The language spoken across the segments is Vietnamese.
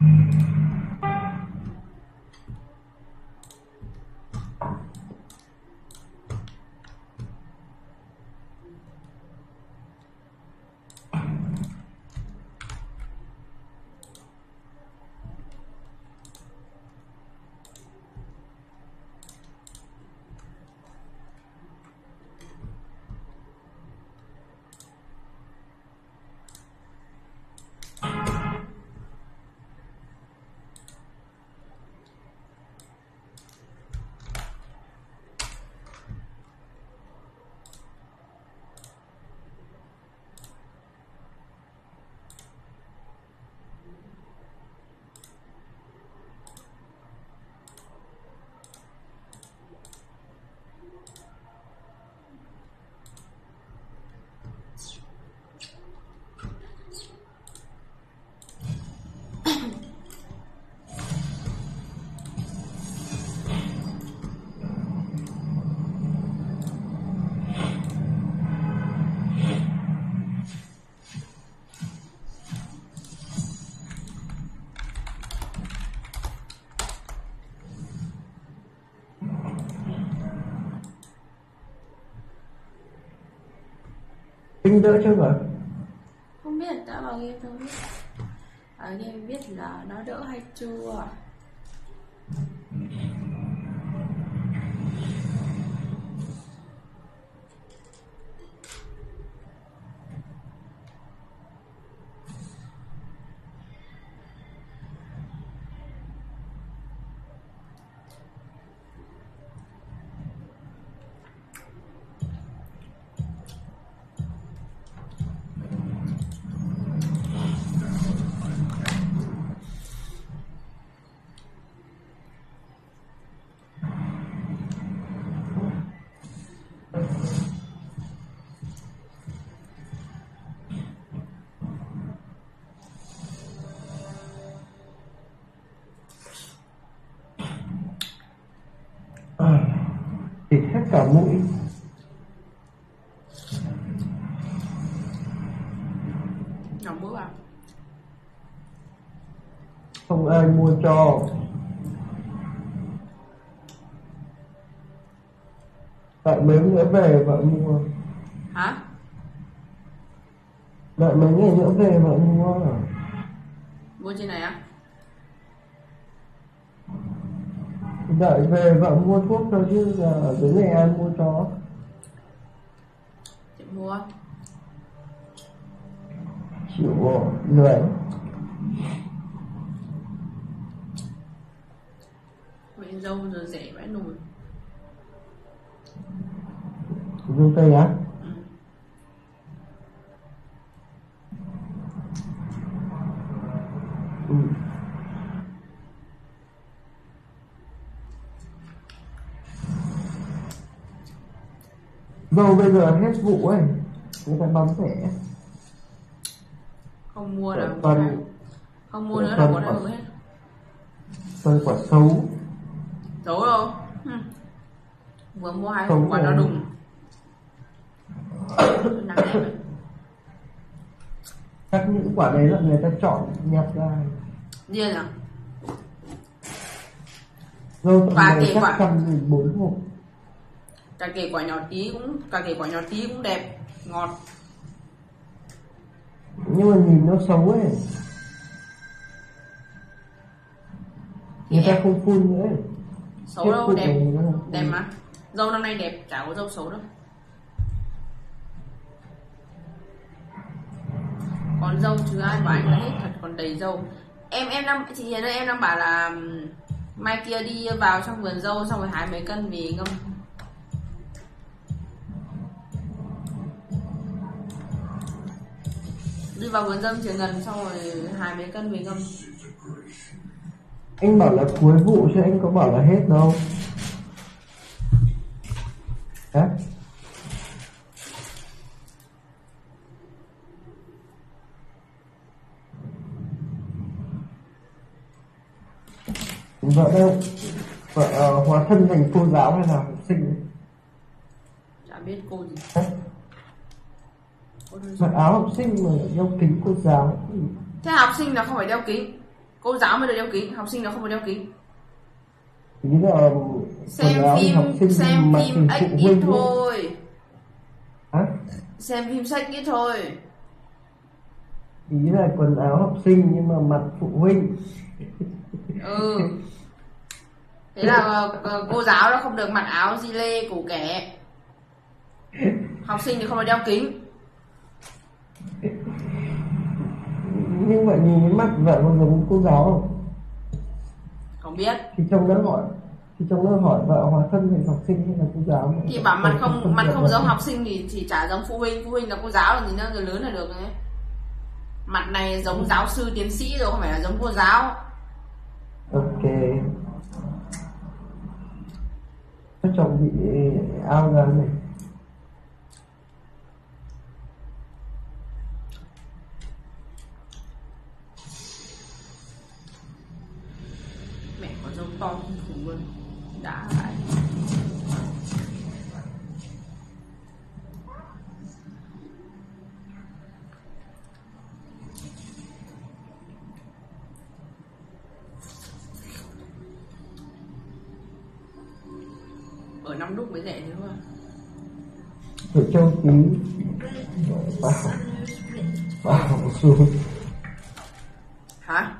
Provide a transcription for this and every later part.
嗯。Tinh đỡ chưa vợ? không biết, đã vào game không biết ờ, ở game biết là nó đỡ hay chưa về vợ mua. hả Đợi mấy ngày nữa về vợ mua. mua trên này á Đợi về vợ mua thuốc cho chứ giờ ở dưới này ai mua cho. chị mua Chịu lười. vậy dâu giờ rẻ vãi nồi Ừ. Dâu bây giờ hết vụ ấy Người ta bán rẻ không mua là Phần không mua nữa là quả- đâu hết Phần quả xấu không? Ừ. Vừa mua hai quả nó đùng. Chắc những quả đấy là người ta chọn nhặt ra. Điên à? Dâu tầm Quả chắc quả. trăm nghìn bốn hộp. Cả kể quả nhỏ tí cũng cả kể quả nhỏ tí cũng đẹp Ngọt. Nhưng mà nhìn nó xấu ấy. Người ta không phun nữa. Xấu Chết đâu phụ đẹp. Đẹp mà. Dâu năm nay đẹp chả có dâu xấu đâu Còn dâu chứ ai bảo anh là hết thật, còn đầy dâu. Em em năm chị Hiền ơi, em đang bảo là Mai kia đi vào trong vườn dâu, xong rồi hái mấy cân về ngâm đi vào vườn dâm trường gần, xong rồi hái mấy cân về ngâm Anh bảo là cuối vụ chứ anh có bảo là hết đâu. Hả? Vợ đâu? Vợ ờ, hóa thân thành cô giáo hay là học sinh? chả biết cô gì. Mặc áo học sinh mà đeo kính cô giáo. Thế học sinh là không phải đeo kính. Cô giáo mới được đeo kính học sinh nó không được đeo kính. Ý là xem quần áo phim xem phim ếch ít thôi. Hả? xem phim sách ít thôi. Ý là quần áo học sinh nhưng mà mặt phụ huynh. Ừ thế là ờ, ờ, cô giáo nó không được mặc áo di lê cổ kẻ. Học sinh thì không được đeo kính. Nhưng mà nhìn cái mắt vợ có giống cô giáo không? Không biết. Thì trong đó hỏi thì trong đó hỏi vợ hóa thân thành học sinh hay là cô giáo thì bảo mặt không mặt không giống học sinh thì thì chả giống phụ huynh. Phụ huynh là cô giáo là gì nữa người lớn là được ấy. mặt này giống giáo sư tiến sĩ rồi không phải là giống cô giáo. Ok các chồng bị ao ra này. Mẹ có dâu to khủng luôn. Đã năm đúc mới rẻ thế mà Thử châu tí vào vào xuống hả?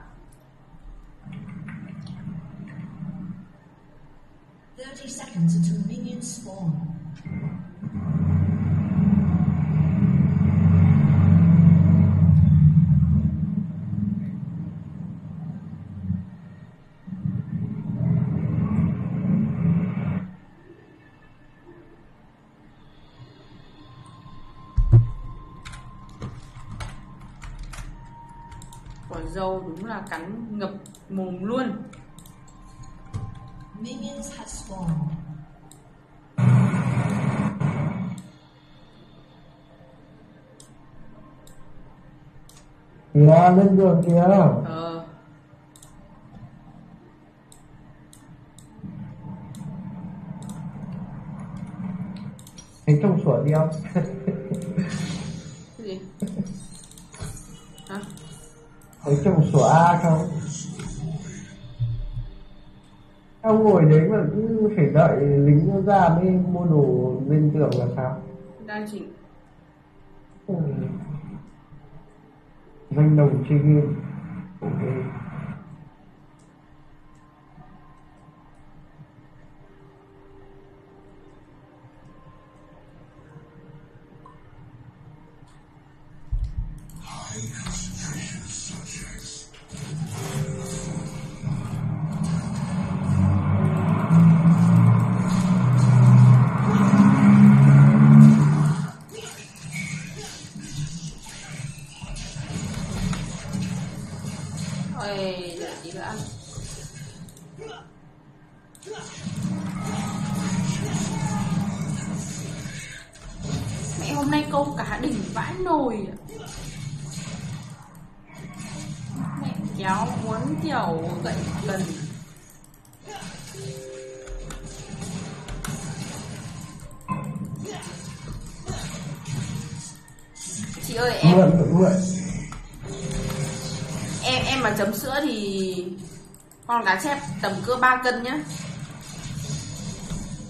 30 seconds until minions spawn. quả dâu đúng là cắn ngập mồm luôn. Minions have spawned. kìa lên đường kìa. Ờ. Thấy trong sủa đi không thấy trong sủa A không? Ông ngồi đấy mà cứ phải đợi lính nó ra mới mua đồ lên tường là sao? Đang chỉnh Ừ. danh đồng chơi game ok con cá chép tầm cỡ 3 cân nhá.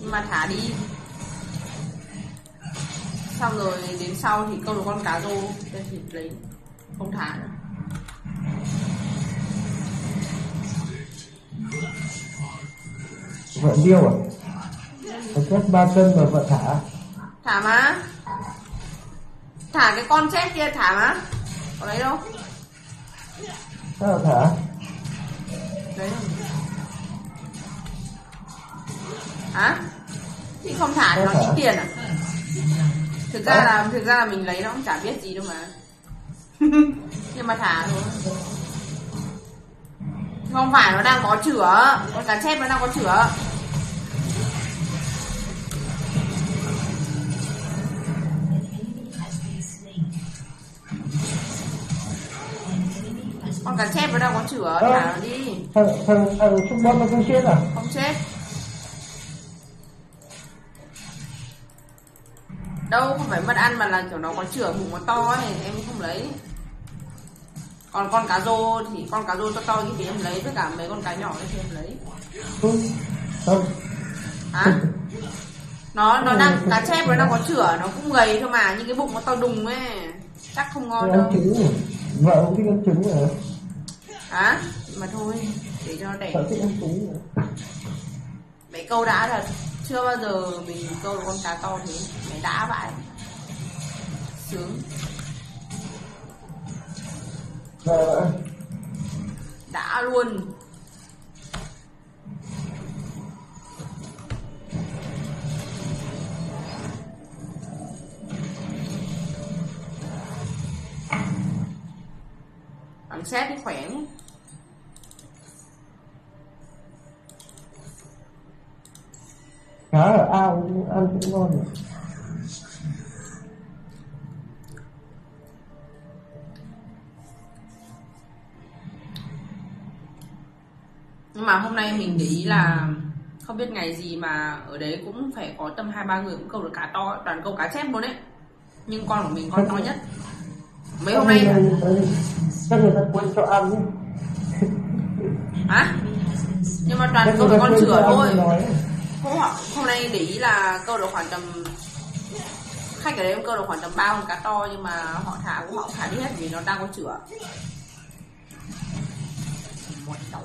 Nhưng mà thả đi. Xong rồi đến sau thì câu được con cá rô đây thì lấy không thả nữa. Vợ điêu à? Có chết ba cân mà vợ thả. Thả má thả cái con chết kia thả má có lấy đâu? Sao thả đấy đâu hả? Chị không thả thì nó ít tiền à? Thực ra là thực ra là mình lấy nó cũng chả biết gì đâu mà. Nhưng mà thả thôi. Không phải nó đang có chửa. Con cá chép nó đang có chửa con cá chép nó đang có chửa thả nó đi thằng thằng thằng trung bom nó không chết à không chết đâu không phải mất ăn mà là kiểu nó có chửa bụng nó to ấy em không lấy còn con cá rô thì con cá rô to to như thế em lấy với cả mấy con cá nhỏ thì em lấy. Không. hả nó nó đang cá chép nó đang có chửa nó cũng gầy thôi mà nhưng cái bụng nó to đùng ấy chắc không ngon đâu? Vợ cũng thích ăn trứng à? Hả? Mà thôi để cho nó đẻ mẹ câu đã thật chưa bao giờ mình câu được con cá to thế. Mẹ đã vậy. Sướng. Đã luôn xét thì khỏe lắm. Cá ở ao cũng ăn cũng ngon nhưng mà hôm nay mình để ý là không biết ngày gì mà ở đấy cũng phải có tầm hai ba người cũng câu được cá to toàn câu cá chép luôn đấy nhưng con của mình con to nhất. Mấy hôm nay Chắc người ta quên cho ăn? Ấy. hả? Nhưng mà toàn câu con chửa thôi. hôm họ hôm nay để ý là câu được khoảng tầm khách ở cũng câu được khoảng tầm ba con cá to nhưng mà họ thả cũng họ thả đi hết vì nó đang có chửa. Một cháu.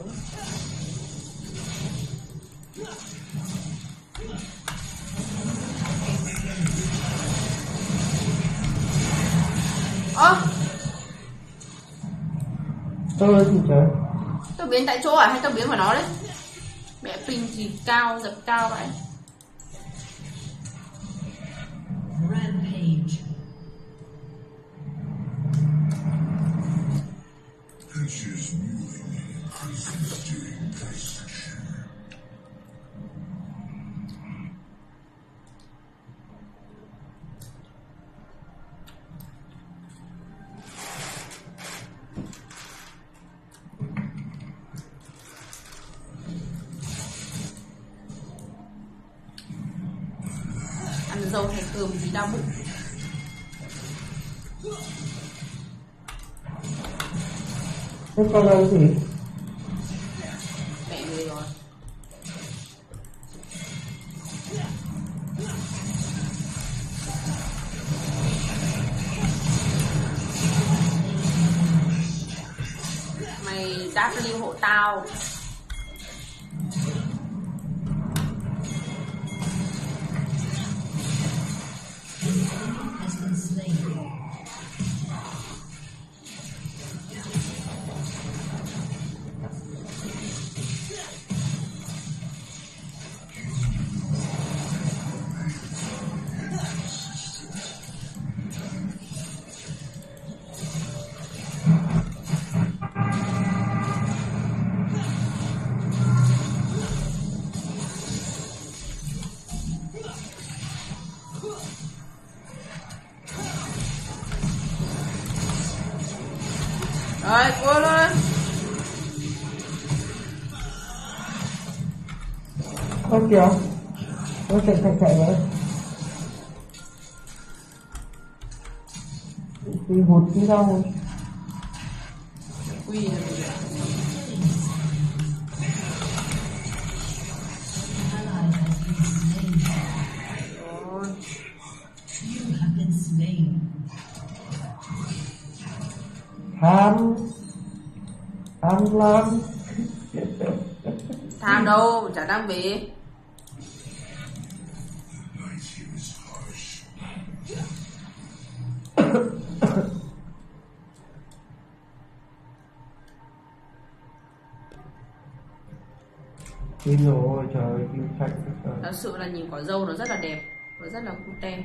Ơ Tôi thì trời. tôi biến tại chỗ à hay tôi biến vào nó đấy mẹ pin thì cao dập cao vậy Rampage. ăn dầu hay cơm gì đau bụng Thế con ăn gì? Kìa. Ơ chạy chạy chạy vậy. Thì hụt cái rau rồi. quy là gì ạ? Ally has been slain. rồi You have been slain. Ham. Ham lắm. tham đâu chả đang về là nhìn quả dâu nó rất là đẹp nó rất là cute.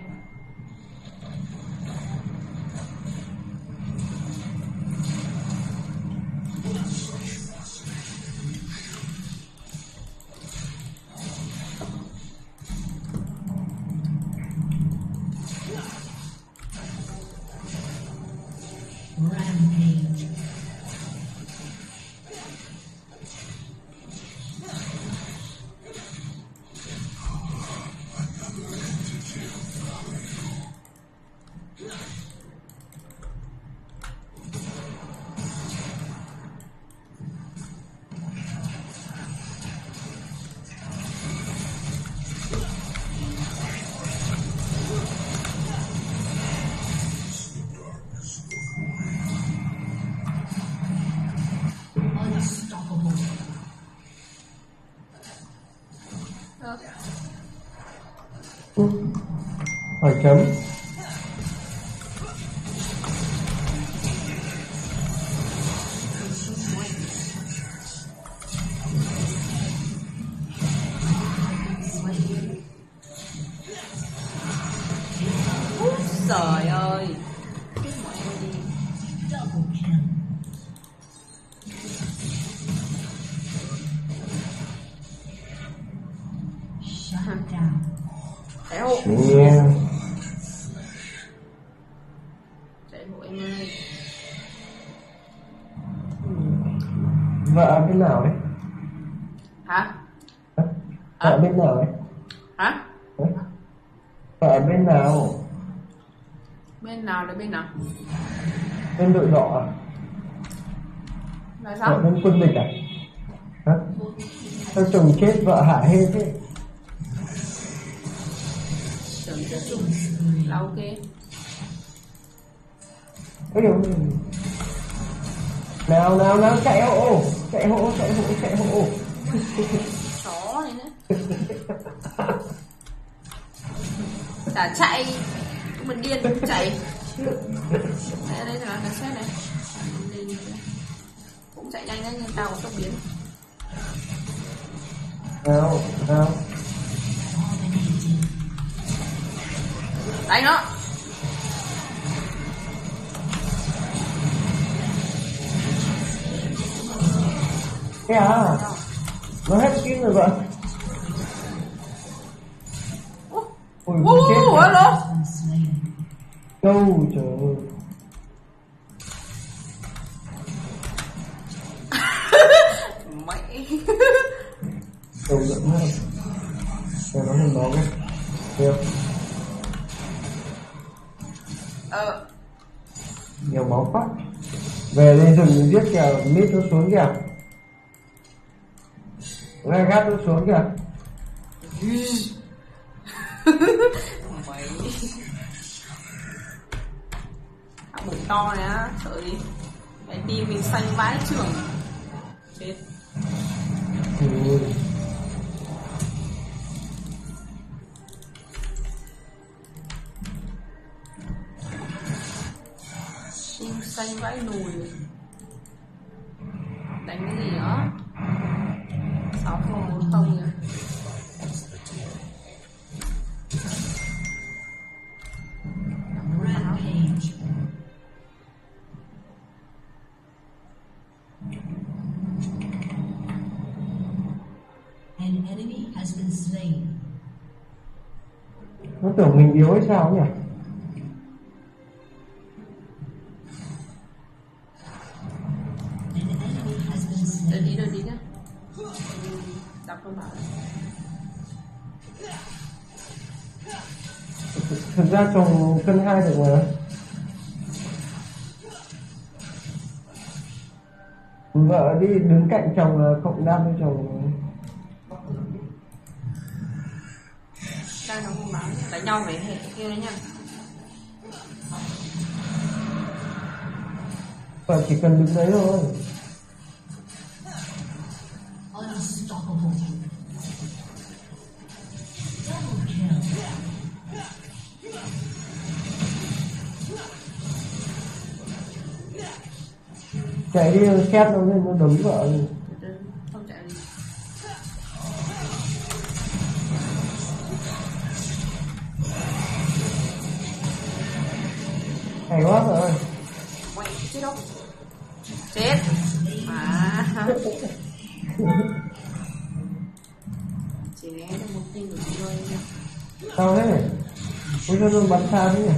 Bên nào là bên nào? bên đội đỏ à? Là sao? bên quân địch à? Hả? Sao chồng chết vợ hại hết thế? Tưởng chết chung. Là ok. Dồi ôi. nào nào nào chạy hộ. Chạy hộ chạy hộ chạy hộ. Chó này nữa Chả chạy Mình điên chạy. Đây đây là cái set này. Cũng chạy nhanh đấy nhưng tao có tốc biến nào nào Đánh nó. Thế à? Nó hết kim rồi vợ Ủa, ôi ủa, chết rồi. Đâu trời ơi Mẹ đầu lợn hơn để nó thành đó cái được Ờ. Nhiều máu quá. Về đây rừng giết kìa mít nó xuống kìa. Gai gắt nó xuống kìa. Mày bụng to này á Sợ đi Cái đi mình xanh vãi trưởng. Chết. Ừ. Xanh vãi nùi Đánh cái gì nữa? Sáu không bốn không rồi nó tưởng mình yếu hay sao nhỉ Đợi đi đợi đi nhá Đọc không bảo. thực, ra trồng cân hai được mà vợ đi đứng cạnh chồng là cộng đam với chồng Đang đọc thông báo Đánh nhau với hệ kia đấy nha và chỉ cần đứng đấy thôi. Chạy ờ, đi xét nó lên, nó đấm vợ rồi hay quá ơi Mày chết. Đâu Chết À được một tin của chị sao thế? Ôi sao nó bắn xa thế nhỉ?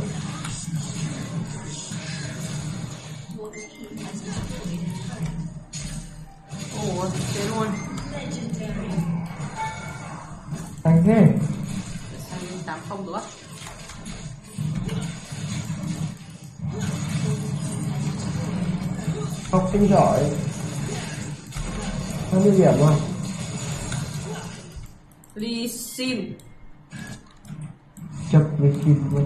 Ủa, chết luôn. Thành thế. Sang tám không được học sinh giỏi. Bao nhiêu điểm không? Lee Sin chập với kim luôn.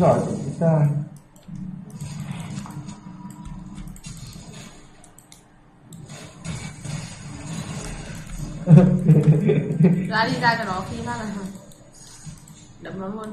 Giỏi của chúng ta ra đi ra cho nó khi phát là đậm nó luôn.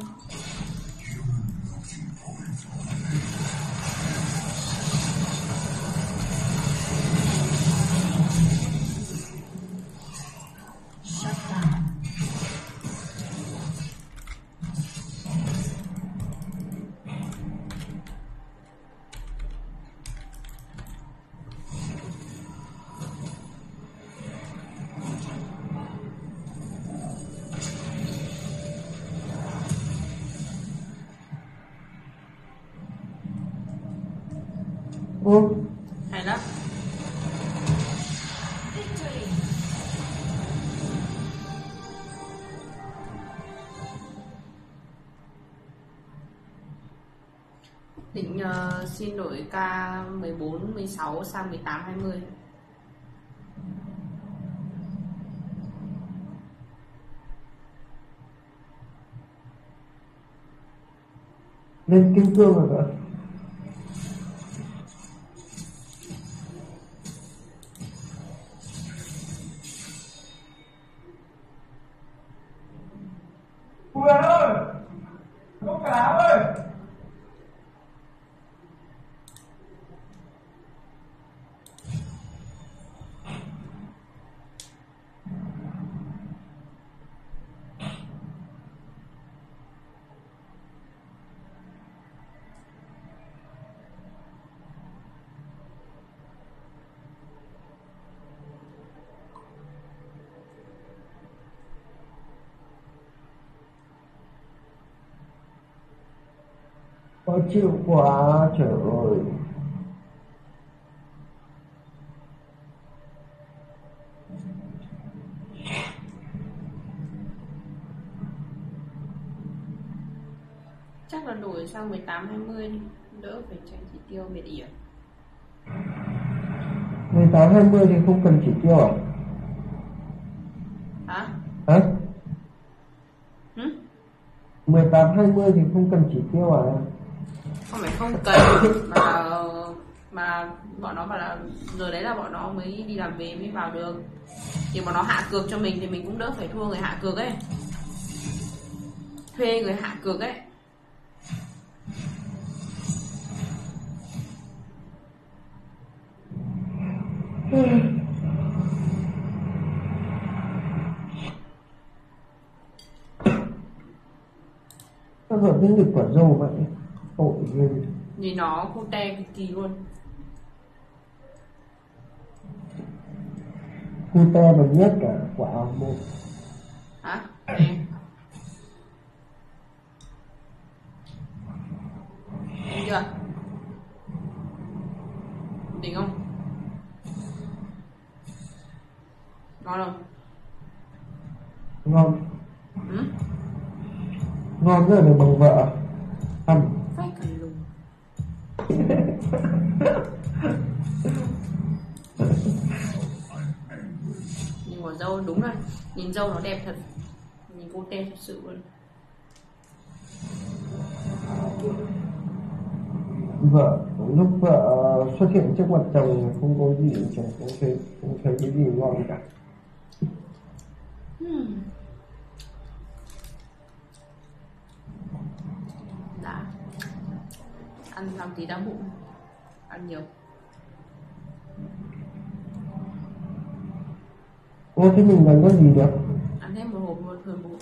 Xin đổi K14, 16 sang 18, 20 lên kim cương rồi cơ chịu quá trời ơi chắc là đổi sang 18, 20 đi đỡ phải chạy chỉ tiêu mệt ỉa 18 20 thì không cần chỉ tiêu à? hả Hả? Hử? 18 20 thì không cần chỉ tiêu à? Không cần mà mà bọn nó bảo là giờ đấy là bọn nó mới đi làm về mới vào được. Thì bọn nó hạ cược cho mình thì mình cũng đỡ phải thua người hạ cược ấy. Thuê người hạ cược ấy. Sao vợ cái nghịch quả dâu vậy? Tội ghê nhìn nó cô te cực kỳ luôn. Cute mà nhét cả quả một hả? Nè. Thấy chưa? Đỉnh không? Ngon không? Ngon. Ừ? ngon rất là được bằng vợ nhìn dâu nó đẹp thật. Nhìn cô te thật sự luôn. Vợ lúc vợ xuất hiện trước mặt chồng không có gì chồng không thấy không thấy cái gì ngon cả. Hmm. đã. Ăn xong tí đau bụng. Ăn nhiều ô thế mình làm cái gì được? Ăn hết một hộp một phần bụng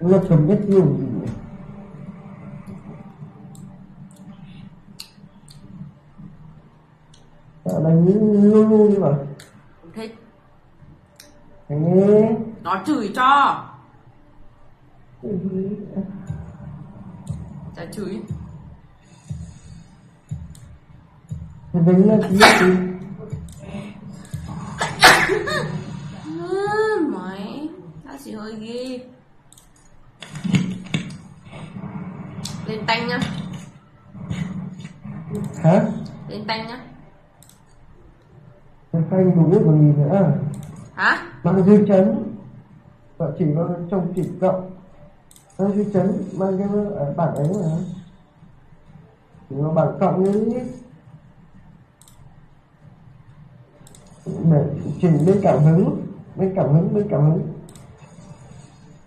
nó cầm nhất tiêu gì. Nhỉ? Dạo này những lu như mà không thích. Thế nó chửi cho chửi. Đánh lên tí Ừ, mày ta chỉ hơi ghê. Lên tanh nhá. Hả? Lên tanh nhá. Khanh đúng rồi còn gì nữa. Hả? mang dư chấn vợ chỉ có chồng chỉ cộng mang dư chấn mang cái ở bản ấy mà. Chỉ có bản cộng như ít để chỉnh bên cảm hứng bên cảm hứng bên cảm hứng.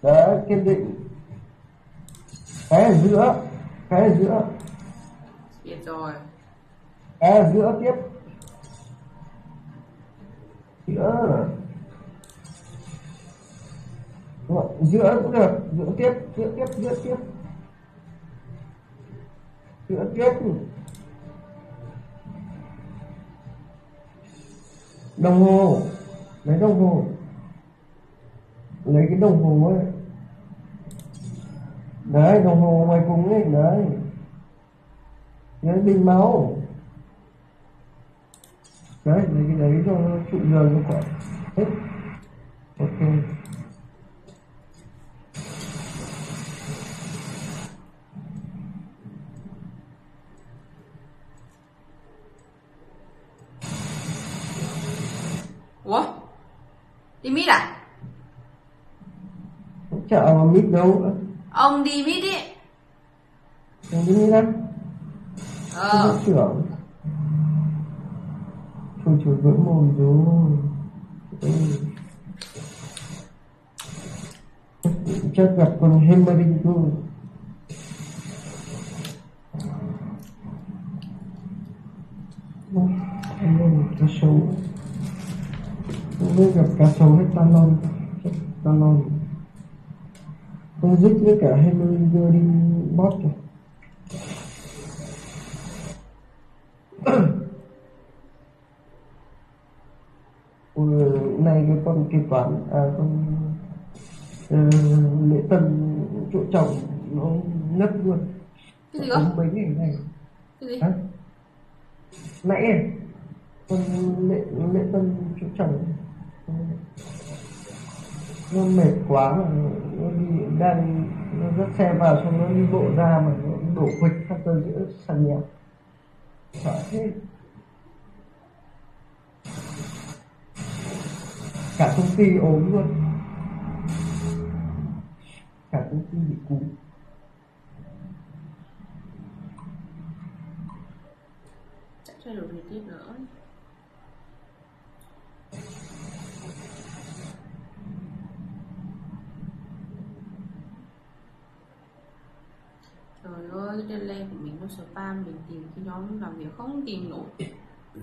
Đấy kiên định. Cái ở giữa cái ở giữa. Biết rồi. Cái ở giữa tiếp. Giữa Đúng rồi, giữa cũng được giữa tiếp giữa tiếp giữa tiếp. Giữa tiếp. Đồng hồ lấy đồng hồ. Lấy cái đồng hồ ấy. Đấy đồng hồ ngoài cùng ấy đấy. Lấy bình máu. Đấy lấy cái đấy cho trụ giường nó khỏi hết. Ok Ủa? Đi mít à? Chợ mà mít đâu. Ông đi mít đi. Em đi mít á Ờ. Trưởng Thôi trời vỡ mồm rồi. Chắc gặp con cơ Anh ơi, cá sấu biết gặp cá sấu hay talon talon Không dứt với cả Henry đưa đi bot rồi Ừ, này cái con kế toán à con ờ, lễ tân chỗ chồng nó ngất luôn. Cái gì? Đúng mấy ngày này Cái gì? hả? Nãy à, con lễ lễ tân chỗ chồng nó mệt quá mà nó đi, đang nó dắt xe vào xong nó đi bộ ra mà nó đổ quịch phát tới giữa sàn nhà. Sợ thế. Cả công ty ốm luôn. Cả công ty bị cúm. Chắc thay đổi thời tiết nữa. Trời ơi, cái delay của mình nó spam Mình tìm cái nhóm làm việc không tìm nổi. Ừ.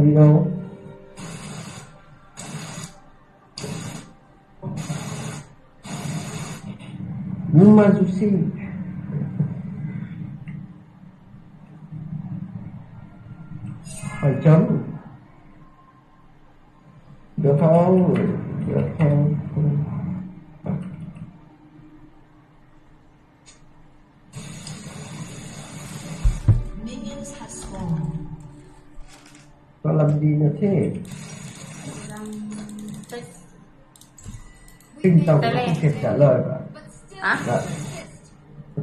spawn. ừ, tại chồng cũng không kịp trả lời. Hả? À?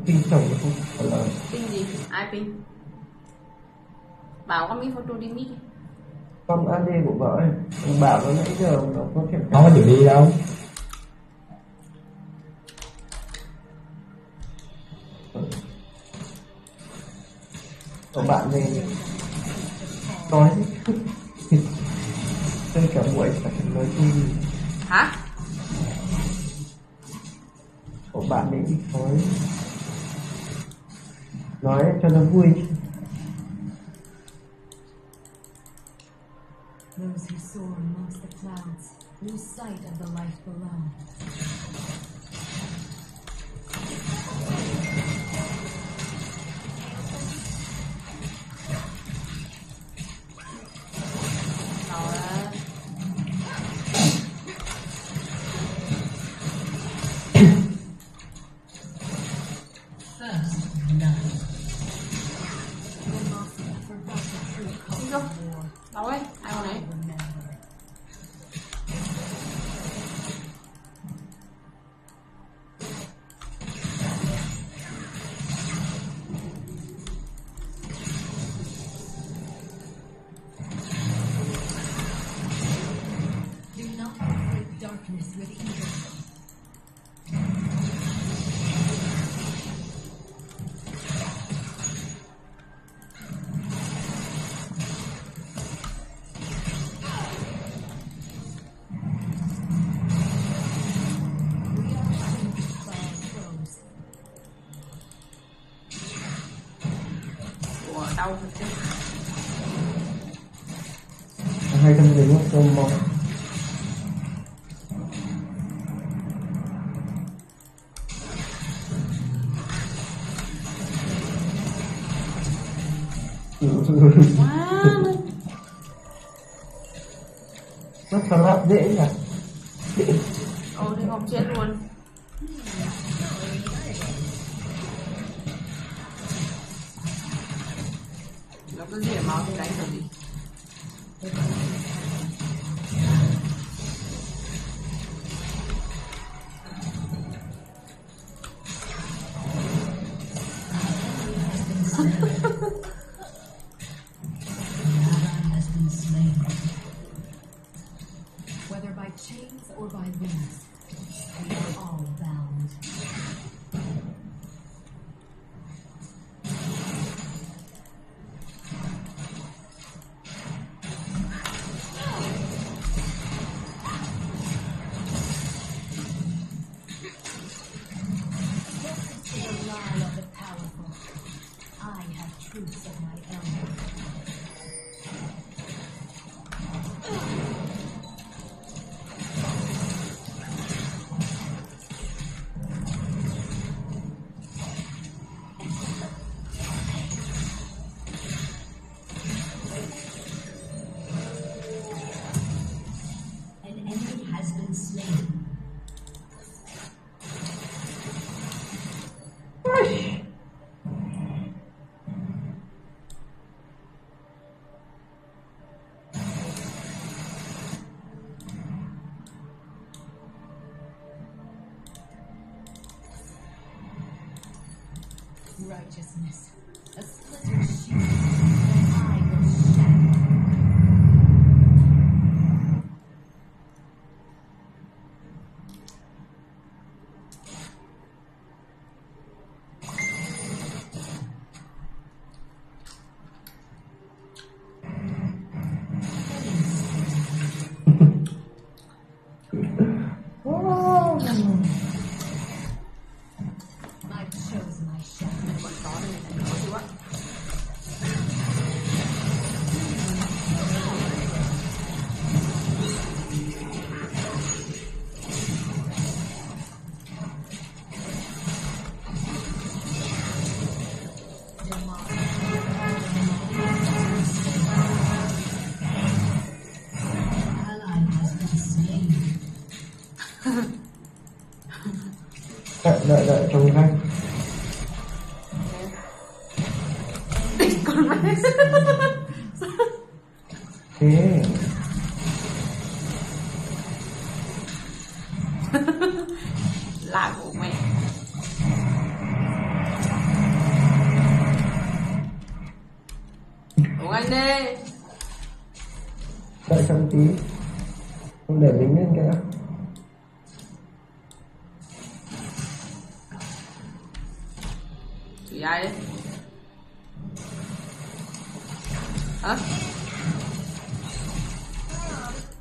tin chồng cũng không trả lời. Tin gì? Ai tin bảo con đi photo đi mít không ad của vợ ấy. Bảo nó nãy giờ nó có kịp không có chịu đi đâu? Của bạn này nói. Tôi cả buổi phải nói gì hả? Those who soar amongst the clouds lose sight of the life below. môn một nó thật là dễ nhỉ. Ồ thì học chết luôn. Nó cứ rỉa máu thì đánh được gì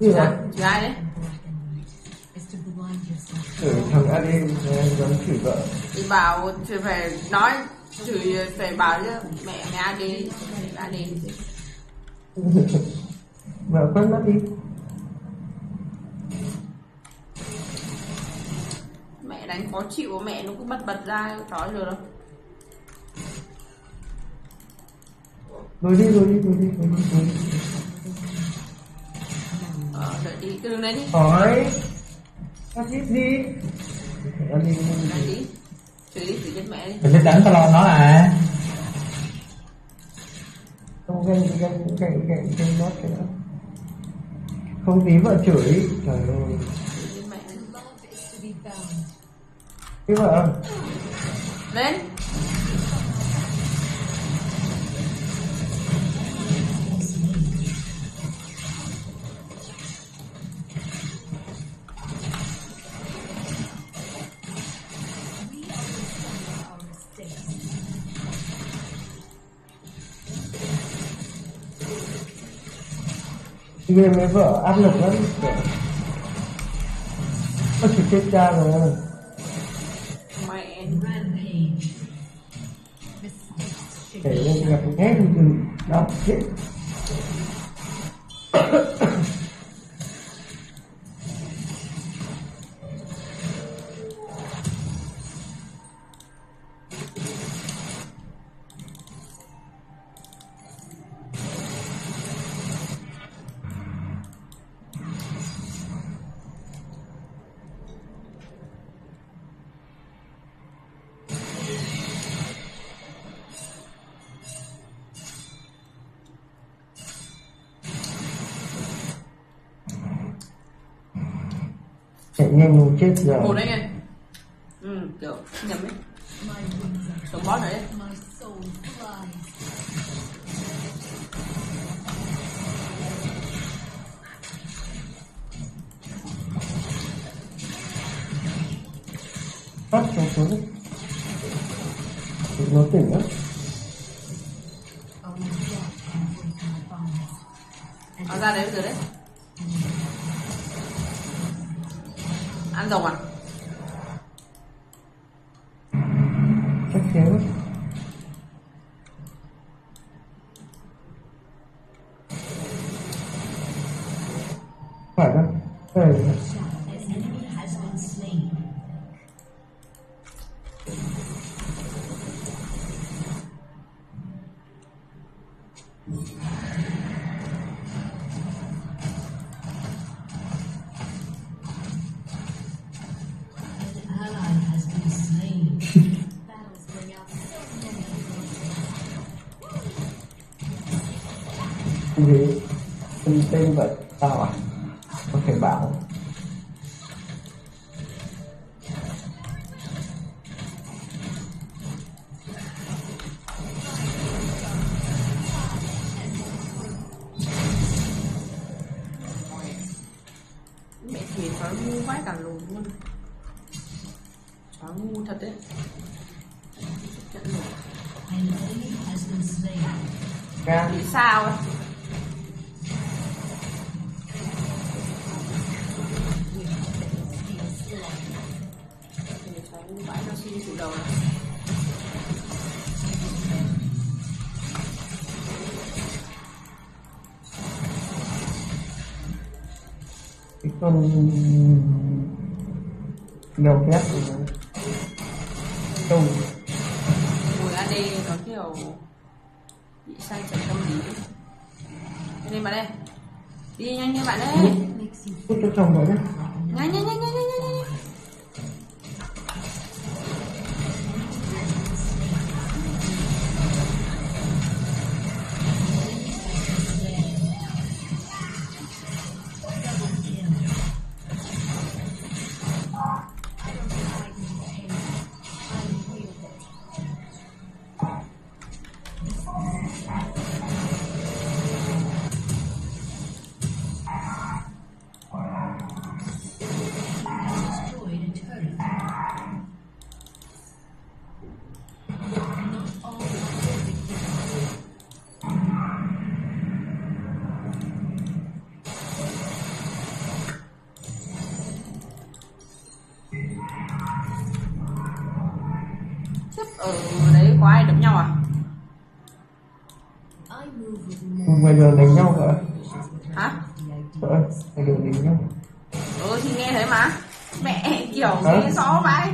Gì chửi ai đấy. Chửi thằng AD dám chửi vợ. Thì bảo thì phải nói chửi phải bảo chứ mẹ mẹ ai đi Vợ quên mất đi. Mẹ đánh khó chịu mẹ nó cứ bật bật ra chói được đâu. Lùi đi, lùi đi, lùi đi, lùi đi, lùi đi đợi đi. Hỏi. Tắt ít đi. AD đi. Đánh đi. Chửi đi chửi chết mẹ đi. Sẽ đánh tao lo nó à? Không gây, gây, gây, gây, gây nót cái nữa Không tí vợ chửi. Trời ơi. Cái vợ. Lên Game với vợ áp lực lắm Nó chỉ chết cha rồi mẹ Rampage. Mistakes shape Để lên gặp nghe thì từ Tên tên vậy Sao à Đầu phép ở đấy có ai đấm nhau à? Ngoài đường đánh nhau cả Hả? sợ ngoài đường đánh nhau. Ừ thì nghe thấy mà. Mẹ kiểu Hả? nghe rõ vãi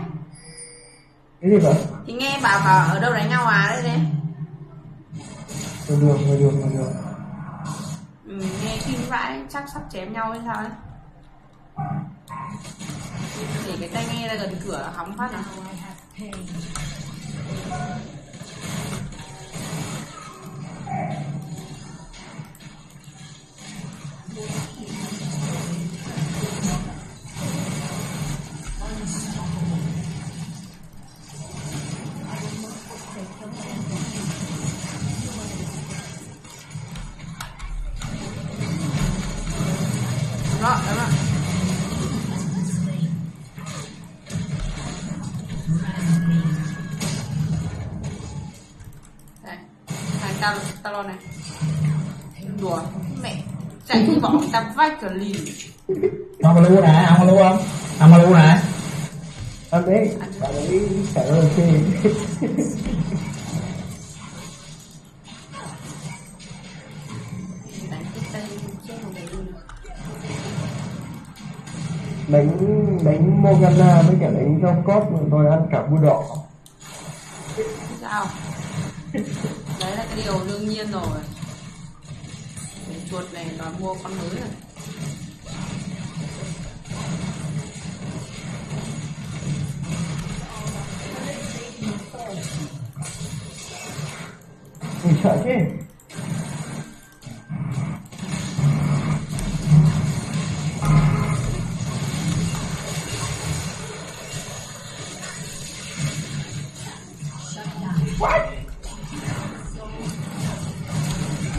cái gì vậy? Thì nghe bảo bảo ở đâu đánh nhau à đây này ngoài đường ngoài đường ngoài đường ừ, Nghe kinh vãi chắc sắp chém nhau hay sao ấy. Để cái tai nghe ra gần cửa hóng phát nào to này. Đùa mẹ chạy đi bỏ người ta vách cả lì. Ăn mà lưu này ăn mà lưu không? Ăn mà lưu này ăn đi. Bạn ấy sợ rồi chứ. Đánh đánh Morgana với cả đánh rau cốt rồi ăn cả bu đỏ. Sao? Đấy là cái điều đương nhiên rồi. Cái chuột này nó mua con mới rồi mình sợ chứ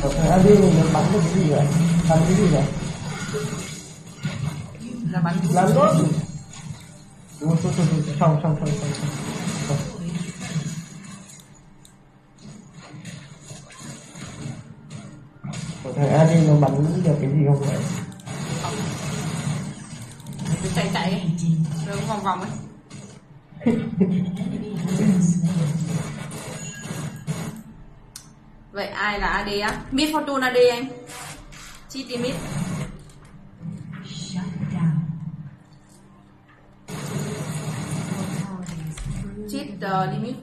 ở thằng Adi mình nó bắn được cái gì vậy? Bắn cái gì vậy? là bắn Là tốt Đúng rồi, đúng thôi, xong, xong, xong, xong, xong. Xong. Của thằng Adi nó bắn được cái gì không vậy? Nó chạy chạy ấy. rồi vòng vòng ấy Vậy ai là AD á? Mid Fortune AD em Chi team mid Chit uh, ờ, limit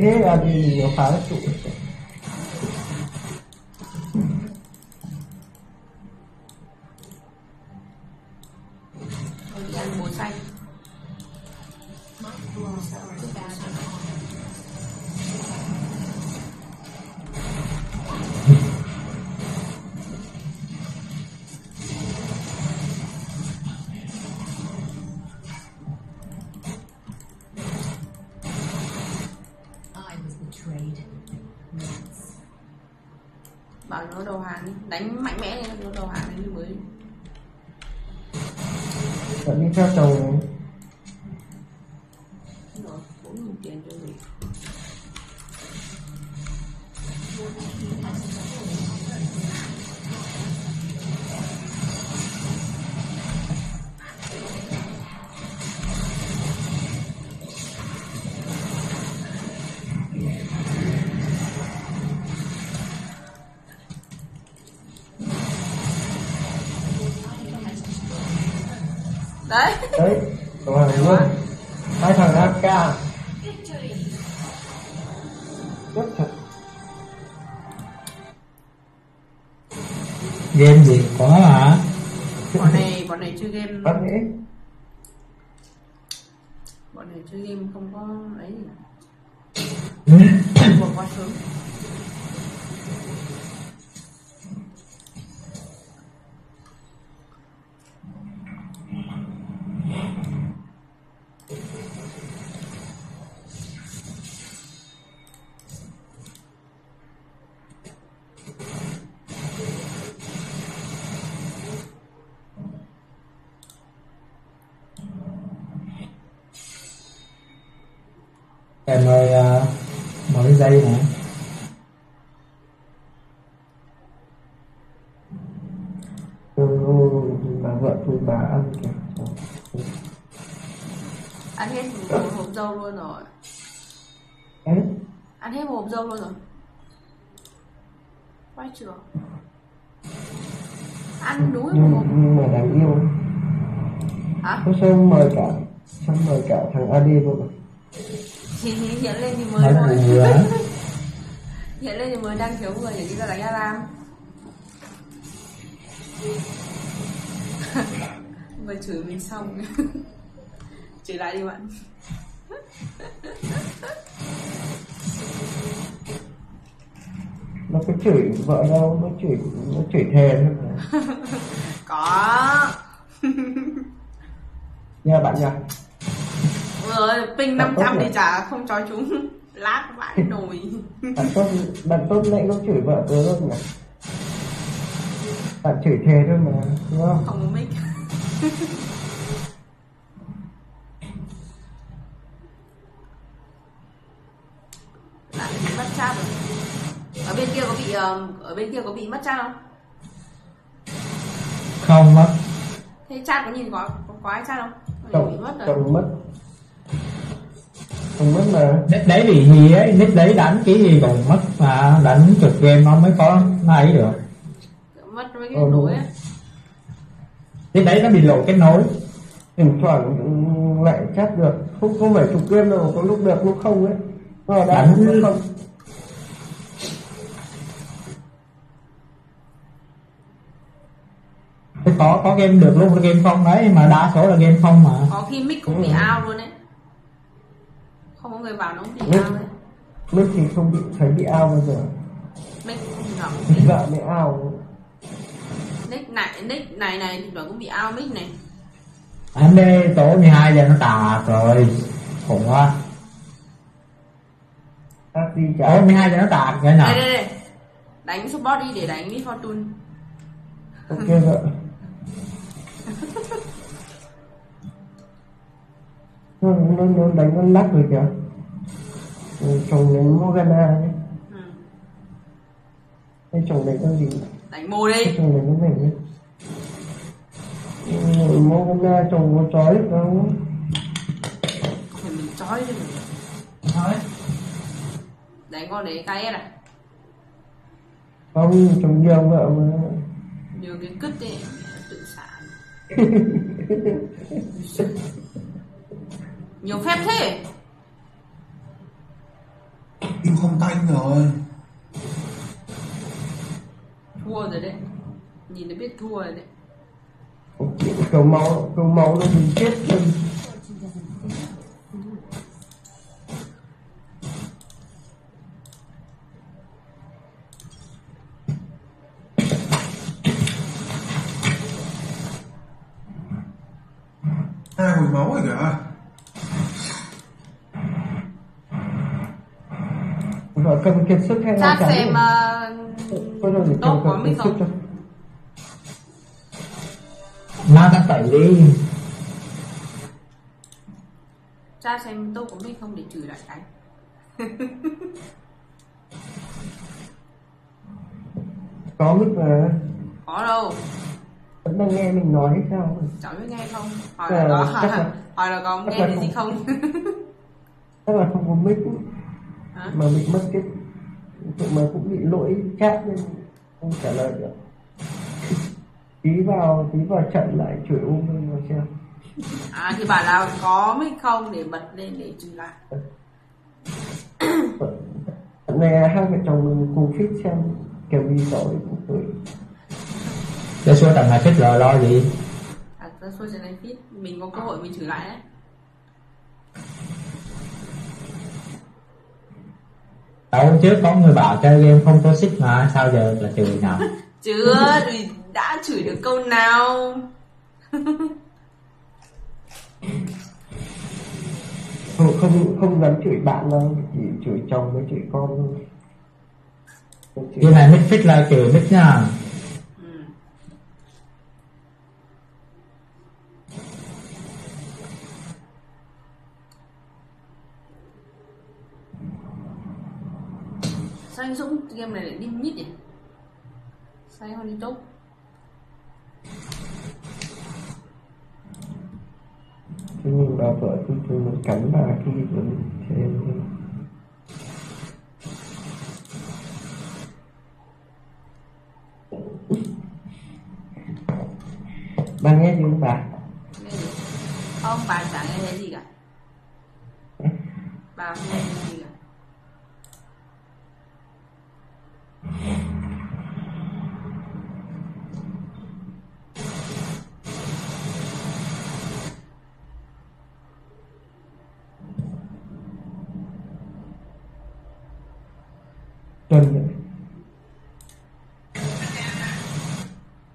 thế là đi nó phá trụ. Hãy subscribe cho đánh mạnh mẽ lên đầu hàng lên mới. Vẫn đi theo chồng luôn rồi quay chưa ăn đúng một nhưng, mà đáng yêu. Hả? Có sao mời cả Sao mời cả thằng AD vô mà thì hiện lên thì mới nói thôi. hiện lên thì mới đang thiếu người để đi ra đánh alarm vừa chửi mình xong. Chửi lại đi bạn Nó có chửi vợ đâu Nó chửi Nó chửi thề thôi. Mà có. Nha bạn nha. Rồi ping Bạn tốt 500 thì chả không cho chúng lát vãi nồi. Bạn tốt Bạn tốt nãy có chửi vợ tớ không nhỉ? Bạn chửi thề thôi mà Đúng không? Không có mic. Lại bị mất chat rồi ở bên kia có bị ờ, ở bên kia có bị mất chat không? Không mất. Thế chat có nhìn có có, có ai chat không? Có bị mất rồi. Chồng mất. Chồng mất mà. Nick đấy bị gì ấy? Nick đấy đánh cái gì còn mất mà đánh trực game nó mới có nó ấy được. Mất với cái Ờ, nối ấy. Nick đấy nó bị lộ kết nối. Thỉnh thoảng lại chat được. Không không phải chụp game đâu Có lúc được lúc không ấy. Nó đã Đánh- lúc không Có có game được luôn game không? Đấy mà đa số là game không mà. Có khi mic cũng bị out luôn đấy không có người vào nó cũng bị Mic. out đấy Lúc thì không bị thấy bị ao bao giờ. Mic thì nó bị Vợ mẹ ao nick này nick này này thì nó cũng bị out mic này. Anh đi tối 12 giờ nó tạt rồi. Khủng quá. Tối chả 12 giờ nó tạt cái nào. Đây đây đây. Đánh support đi để đánh Miss Fortune. Ok vợ nó, nó, nó đánh con lắc rồi kìa. Ừ, chồng đánh Morgana ấy. Ừ. Hay chồng đánh con gì? Đánh mù đi. Chồng đánh con gì Ừ, Morgana chồng có chói không? Phải mình chói chứ. Mình thôi đánh con đấy KS à không chồng nhiều vợ mà. Như cái cứt sản nhiều phép thế. Im không tanh rồi. Thua rồi đấy. Nhìn nó biết thua rồi đấy. Cầu máu cầu máu nó bị chết luôn Hai mùi máu rồi kìa. Vợ cầm kiệt sức hay chat chán xem uh, tốt kiệt sức không mang cái tẩy đi. Chat xem tôi có mic không để chửi lại cái. Có mic mà. Có đâu vẫn đang nghe mình nói hay sao cháu biết nghe không? Hỏi Ờ, là có chắc là- hỏi là có nghe được gì không. chắc là không có mic. Hả? mà mic mất tiếp tụi mà cũng bị lỗi chat nên không trả lời được. Tí vào tí vào trận lại chửi um lên mà xem. À thì bảo là có mic không để bật lên để chỉnh lại. Này hai vợ chồng mình cùng fit xem kiểu gì rồi cũng tuổi Để số tầng này thích rồi lo gì? À ta xua trên này fit mình có cơ hội mình chỉnh lại đấy. Đâu hôm trước có người bảo chơi game không có xích mà Sao giờ là chửi nào chưa thì đã chửi được câu nào? Không không không dám chửi bạn đâu chỉ chửi chồng với chửi con thôi. Game này mít fit là chửi mít nha ừ. sao anh Dũng game này lại đi mít nhỉ? Sao không đi tốt Thế nhưng bà vợ thì thường mình cắn bà khi mình xem bà nghe gì không bà? Không bà chả nghe thấy gì cả. Bà không nghe gì cả tuần nữa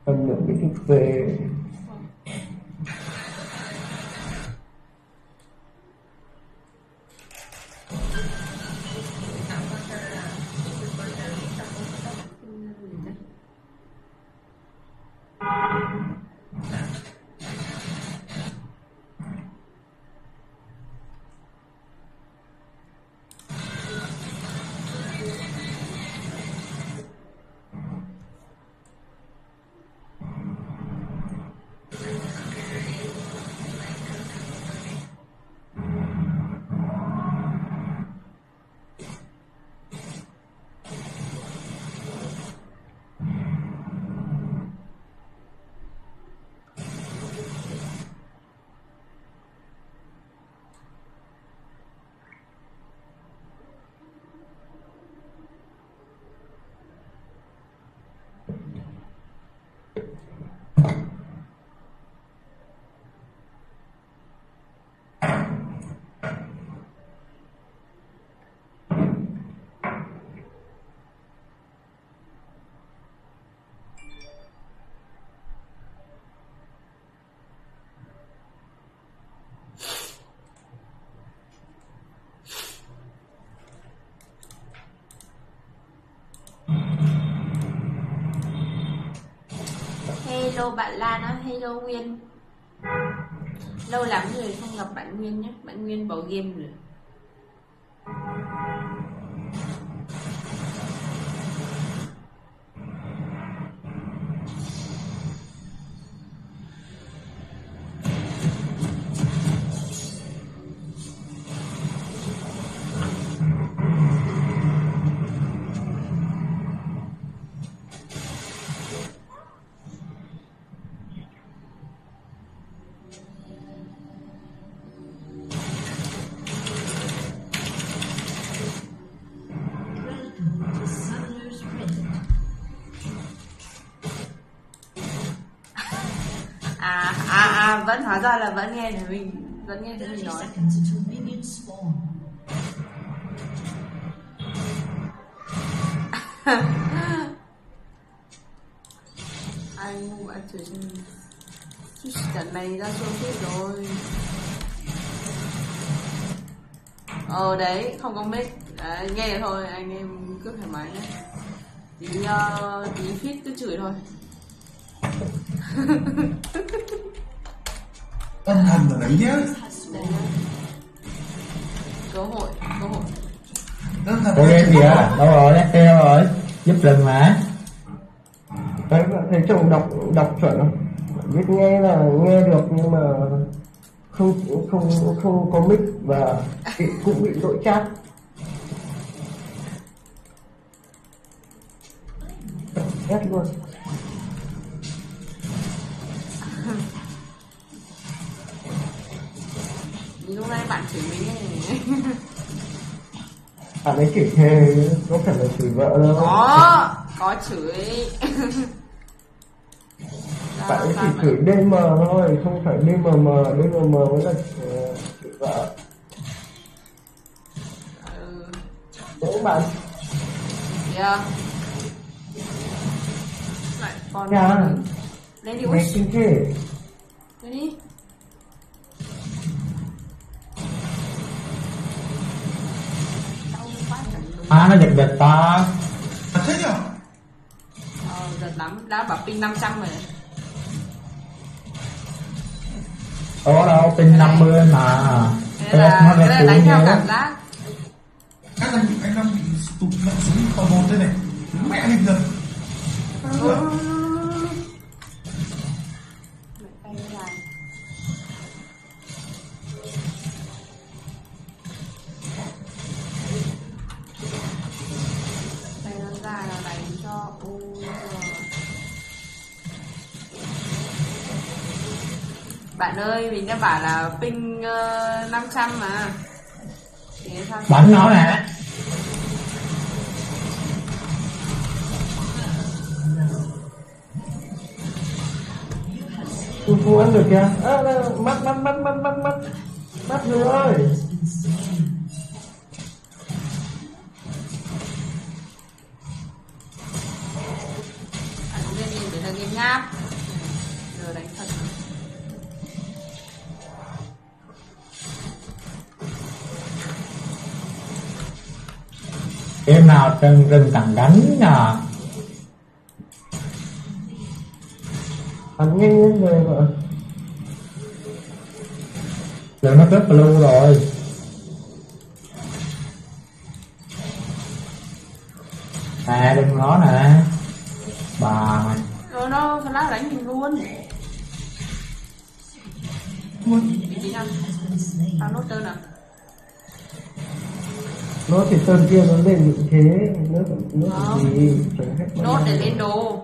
tuần nữa mới hello bạn Lan á, hello Nguyên. Lâu lắm rồi không gặp bạn Nguyên nhé, bạn Nguyên bỏ game rồi. Ra là vẫn nghe thấy mình vẫn nghe thấy mình 30 nói. anh ngu anh chửi trên Chứ trận này ra xuống chết rồi. Ờ đấy không có mic. Đấy, nghe thôi anh em cứ thoải mái nhé tí uh, tí fit cứ chửi thôi Âm thầm rồi đấy nhá cơ hội cơ hội. Âm thầm Có game gì à Đâu rồi đâu rồi. Giúp lần mà. Đấy bạn thấy chồng đọc đọc chuẩn không? Biết nghe là nghe được nhưng mà không không không có mic và bị, cũng bị lỗi chat. Ghét luôn bạn ấy chửi thề có phải là chửi vợ đâu? Có Có chửi. Bạn ấy chỉ chửi DM thôi không phải DMM DMM mới là ờ, chửi vợ. Ừ. Đúng bạn. Kìa Lại còn Dạ. Lên đi thế Lên đi à nó giật giật ta À thế nhỉ? Ờ, giật lắm, đã bảo pin 500 rồi. Có đâu pin 50 mà. Thế là, nó thế là đánh theo cảm giác. Anh đang anh đang bị tụt nặng xuống tò một thế này. Mẹ mình rồi. Bạn ơi, mình đã bảo là ping uh, 500 mà bạn nói hả nó nè ăn được kìa à, mắt mắt mắt mắt mắt mắt mắt người ơi nào rừng rừng đánh nè ăn nhanh nhanh về vợ lượng nó rất blue rồi nó tên kia nó lên như thế nó nó Không. gì. Nốt để lên đồ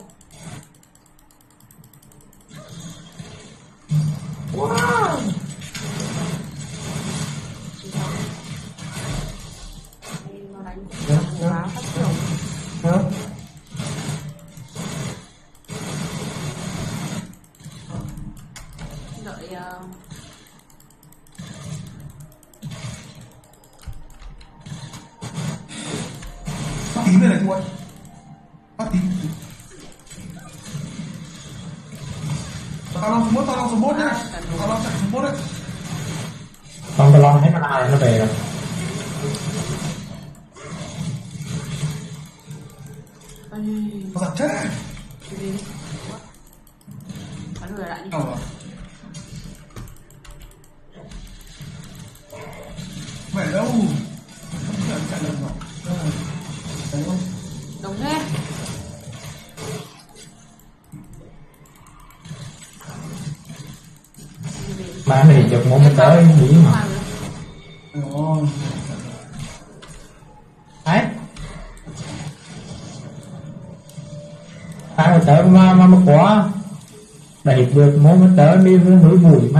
đẩy được một mới tới đi với mũi bụi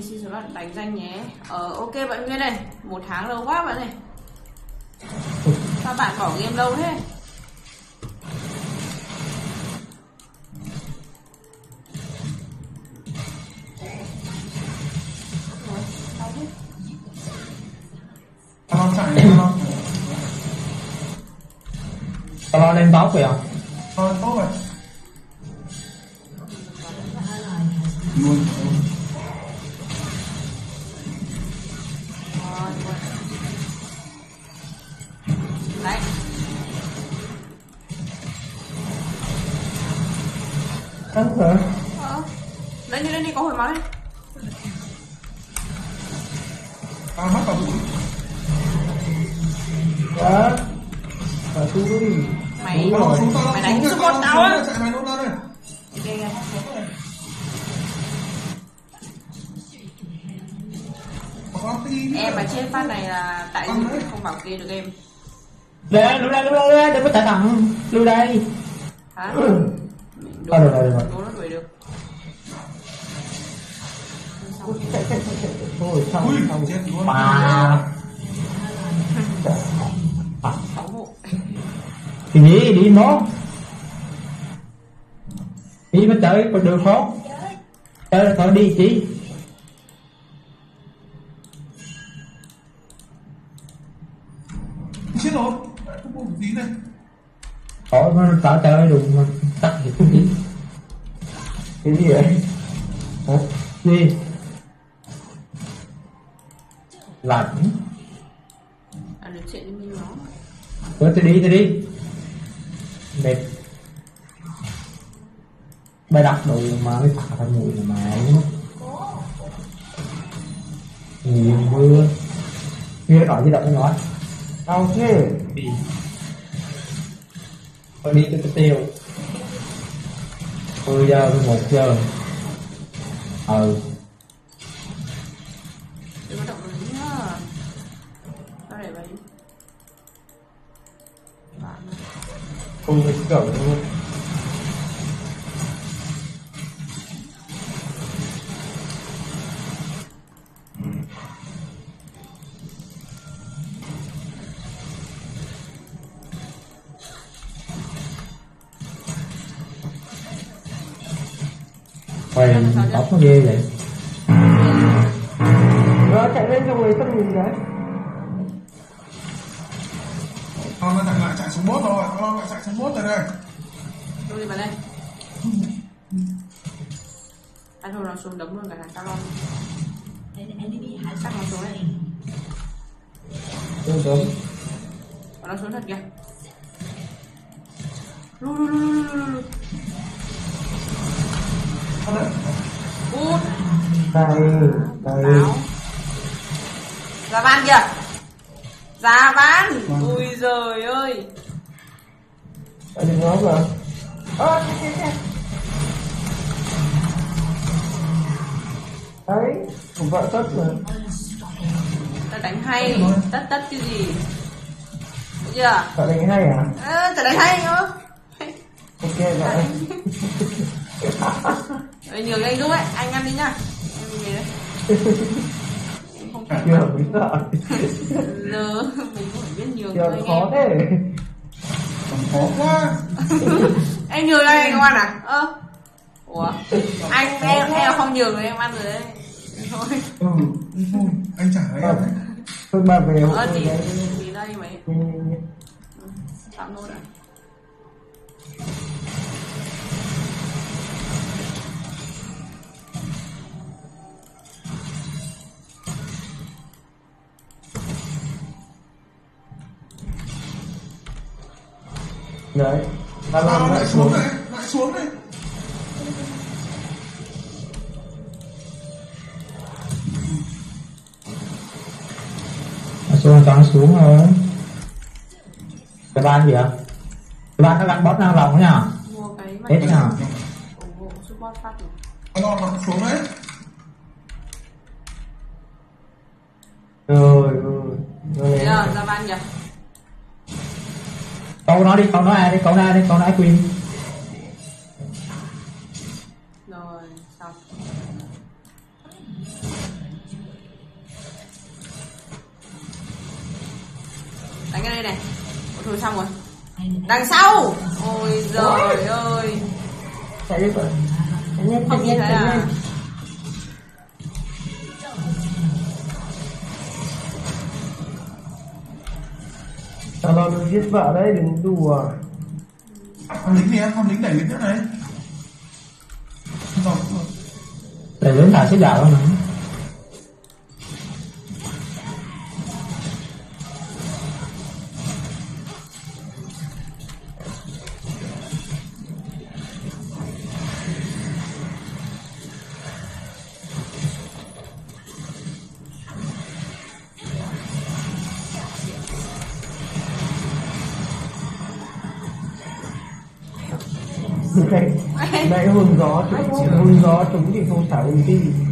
mình xin số đoạn đánh danh nhé. Ờ ok bạn Nguyên này một tháng lâu quá bạn này sao bạn bỏ game lâu thế? Tao lo lên tóc kìa Thôi tốt rồi. Luôn Ăn hả? ờ. Lên đi, lên đi, có hồi Tao mất vào bụi Đó Và đi Mày, rồi. xuống tao Mày đánh xuống con tao á. Chạy mày luôn ra đây. Em mà chết phát này là tại vì không bảo kê được em. Để lưu đây lưu đây lưu đây đừng có chạy thẳng. Lưu đây. Hả? Ừ. Mình được rồi, được rồi. đố nó đuổi được. Thôi xong Ui. xong chết luôn. À, Sáu hộ thì đi đi nó. Đi mà tới còn đường khó. Tới có đi chi? Chết rồi. Không có tí này? Có nó tao chơi đúng mà Cái gì vậy? Hả? gì lạnh. À được chuyện đi mình nó Thôi tôi đi tôi đi. Mệt. Bài đặt đồ mà mới thả ra mùi mà mày Nhiều mưa. Nghe nói gì động với nói Đau thế. Đi. Tôi đi tôi tiêu 10 giờ 11 giờ. Ừ. Đừng có động vào ghê vậy? Rồi chạy lên cho người tâm nhìn đấy. Tao nó chạy lại chạy xuống bốt rồi. Tao lại chạy xuống bốt rồi đây. Đâu đi bạn đây? Anh thôi nó xuống đấm luôn cả thằng Talon An enemy has Chắc nó xuống đây. Đúng Bọn nó xuống thật kìa. Lu lu lu lu lu lu Tao đấy Đây Đây Giá van kìa Giá van Ui giời ơi. Ở đừng nói rồi Ơ Đấy Của vợ tất rồi. Ta đánh hay. Tất tất cái gì. Được chưa? Vợ đánh hay à? Ơ ta đánh hay nữa Ok vợ Ê, nhường anh giúp ấy. Anh ăn đi nhá Em đây không thể Chưa mới sợ Giờ mình cũng phải biết nhường khó thế. Còn khó quá. Anh nhường cho anh không ăn à? Ơ. Ủa? Anh em em không nhường thì em ăn rồi đấy. Thôi. Ừ Thôi Anh trả em. Đấy Thôi bà về Ờ Thì đây mày. Ừ, Tạm nốt đã Đấy. Tao làm lại lại xuống. Này Lại xuống này xuống nó xuống rồi Cái ban gì ạ? Cái ban nó gắn bót nào lòng nhá Mua cái mặt Hết nhá rồi Tao lại xuống đấy Rồi rồi. Rồi. Ra van kìa cậu nói đi cậu nói ai đi cậu nói đi cậu nói quyền rồi xong. Đánh cái đây này. Thôi xong rồi. Đằng sau. Ôi giời ơi. Chạy đi cậu không biết thấy à? Tao lo được giết vợ đấy đừng đùa. Con lính này con lính đẩy lính nữa này. Rồi rồi để đến thả xếp đạo nữa đấy gió trúng hồn gió chúng thì không xả ulti tin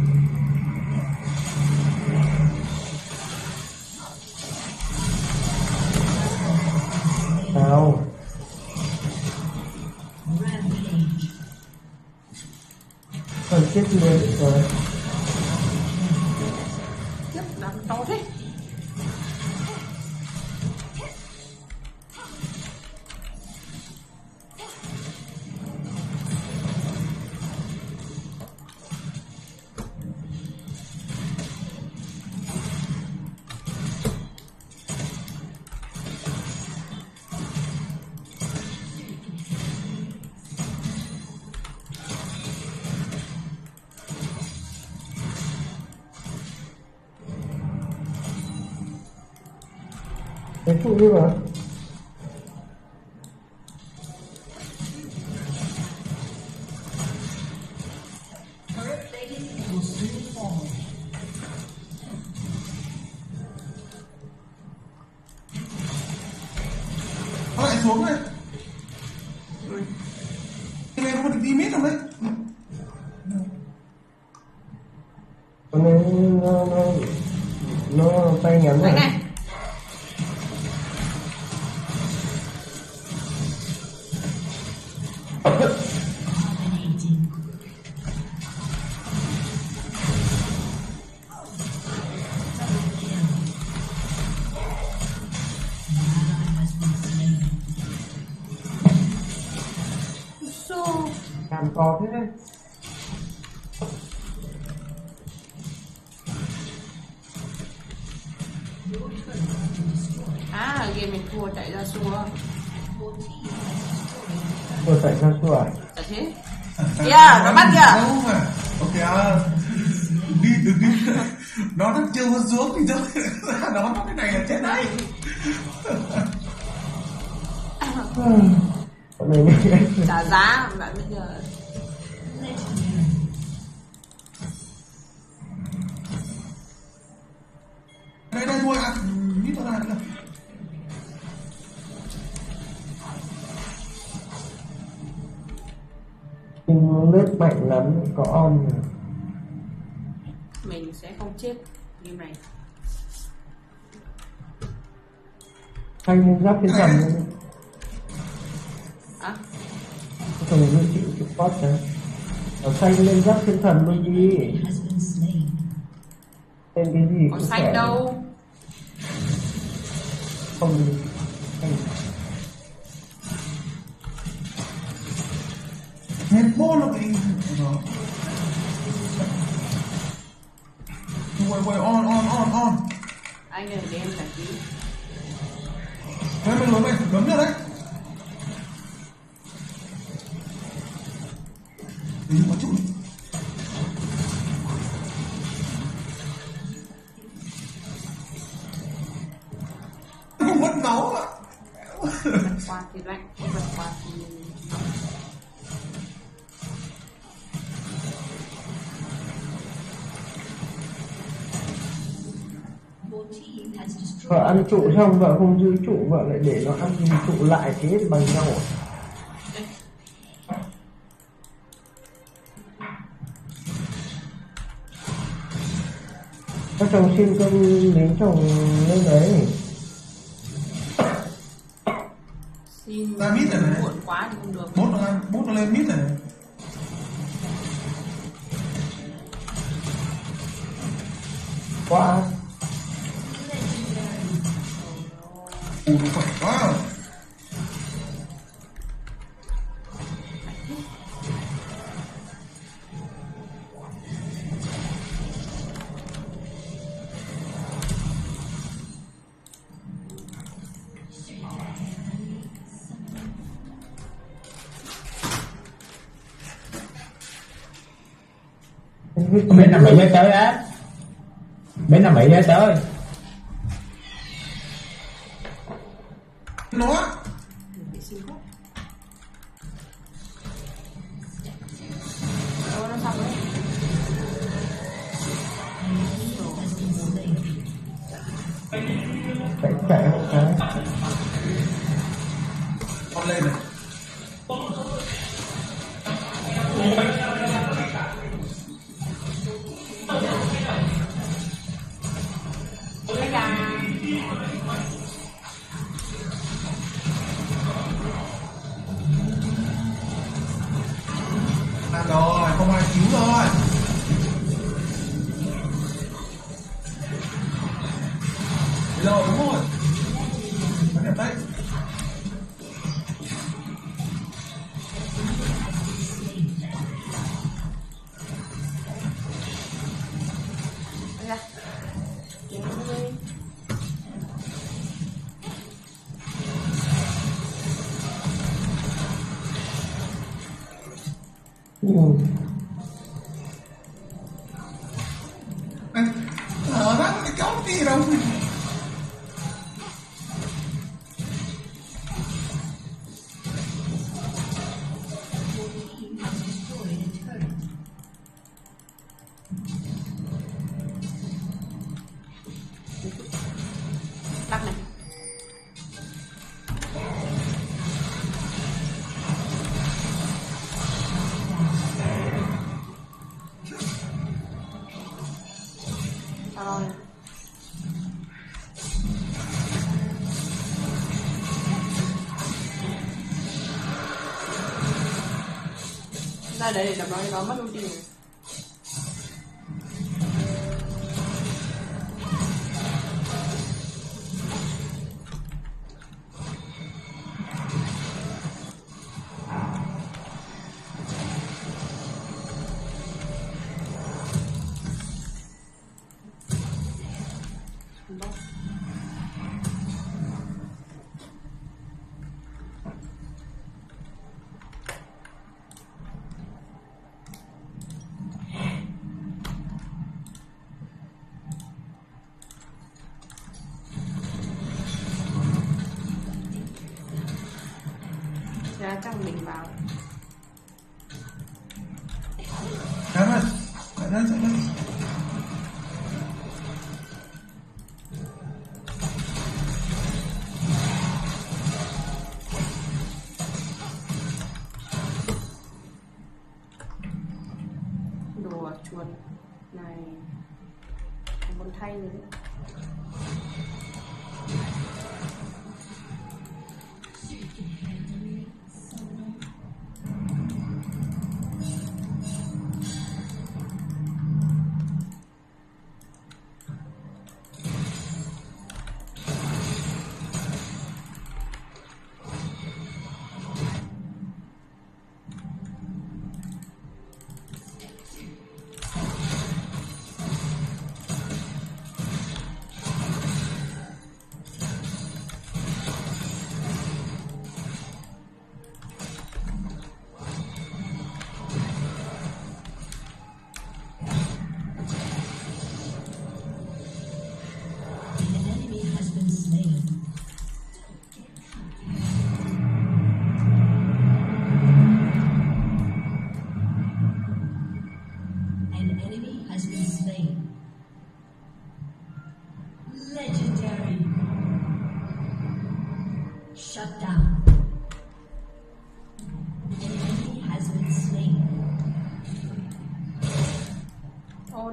Nhưng lướt mạnh lắm có on mình sẽ không chết game này. Thanh lên giáp trên cầm lên à Không giữ chịu chịu post đấy Ở xanh lên giáp thiên thần luôn been slain. Tên cái gì cũng xanh đâu. Không hết bố nó bị rồi quay quay on on on on anh ơi để em giải trí Đấy, mình lớn này, lớn nữa đấy. Đừng có trụ. Ăn trụ xong vợ không giữ trụ Vợ lại để nó ăn trụ lại thế bằng nhau? Các chồng xin cơm đến chồng lên đấy xin Ra mít rồi này. muộn quá thì không được Bút nó lên, bút nó lên mít này. Bên Mỹ mới tới á. Bên nam Mỹ mới tới. Ra đấy để đập nó cho nó mất trong mình vào.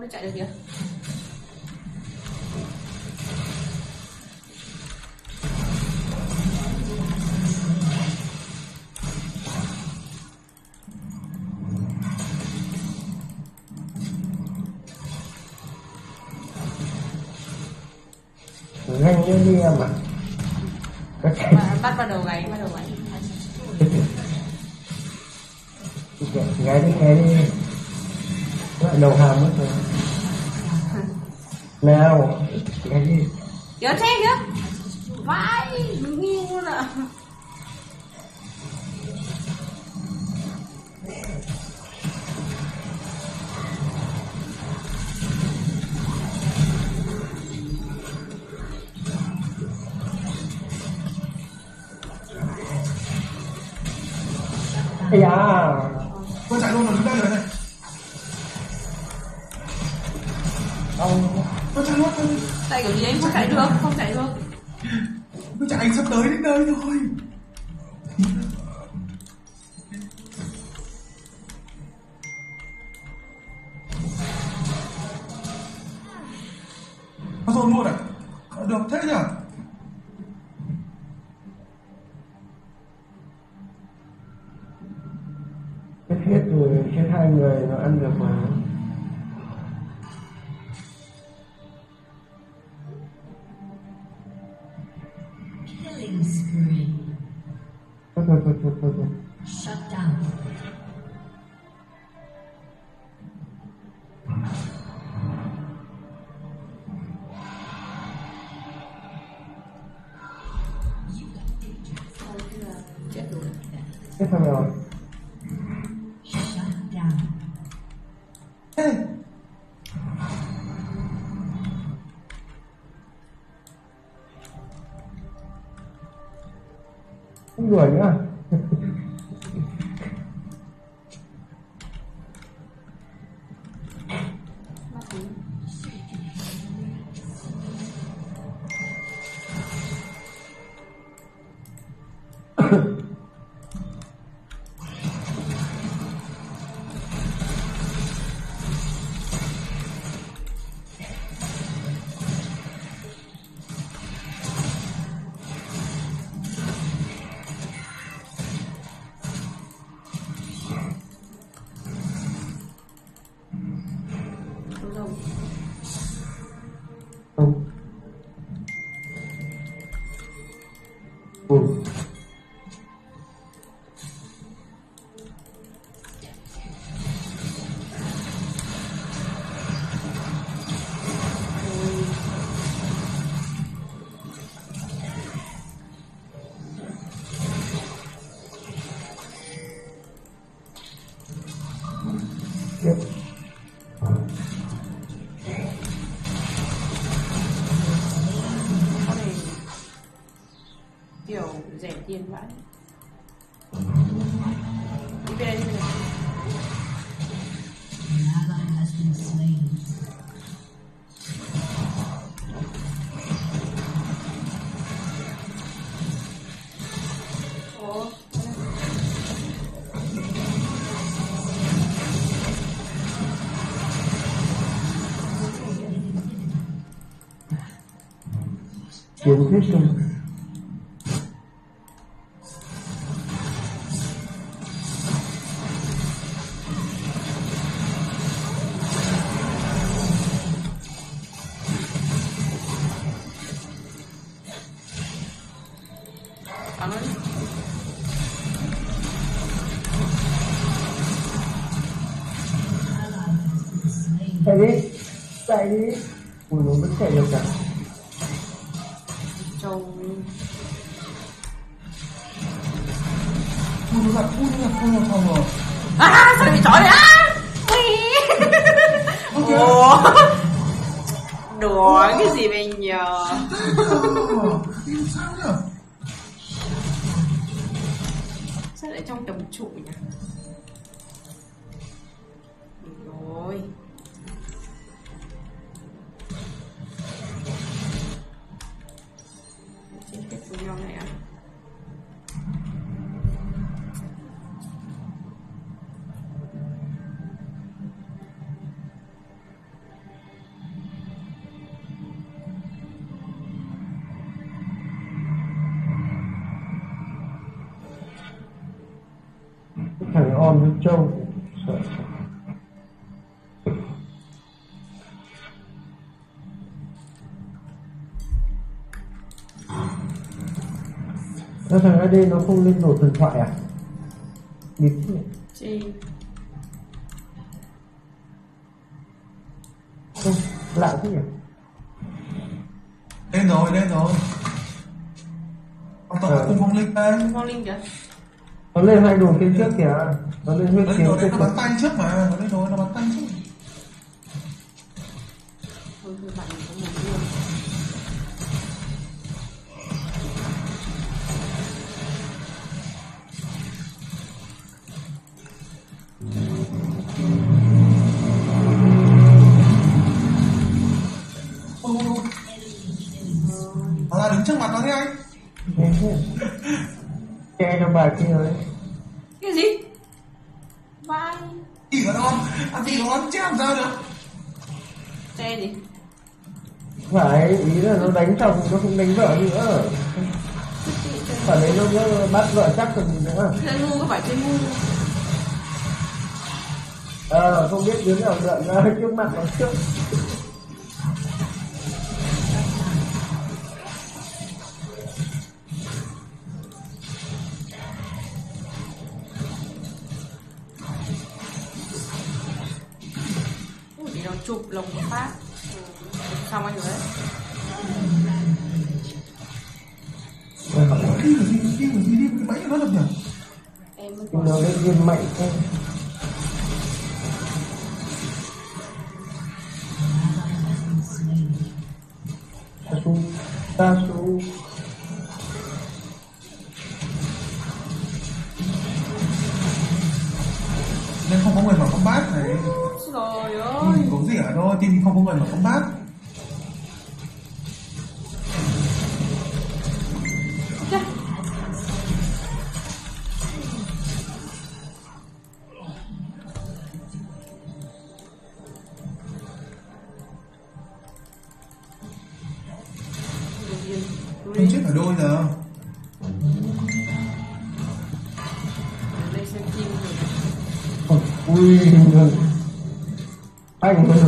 nó chạy được kìa. Nhanh như đi em ạ. À. bắt vào đầu gáy bắt đầu gáy gáy đi gáy đi. Kết hợp với nó? Jadi, saya ini 又干 Sao thằng AD nó không lên đồ thần thoại à? Bịt thế nhỉ? Chị Không, lạ thế nhỉ? lên rồi lên rồi con tàu Ờ. cùng phong linh đây Phong Linh kìa Nó lên hai đồ kia trước kìa Nó lên huyết kiếm nó bắn tay trước mà Che cho bà kia rồi Cái gì? Vai chỉ có nó ăn gì nó ăn chém ra được. Xe gì? Phải, ý là nó đánh chồng nó không đánh vợ nữa. Phải đấy nó bắt vợ chắc còn gì nữa. Chơi ngu có phải chơi ngu Ờ, không biết đứa nào ra trước mặt nó trước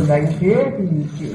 Anh mà đánh thế thì chịu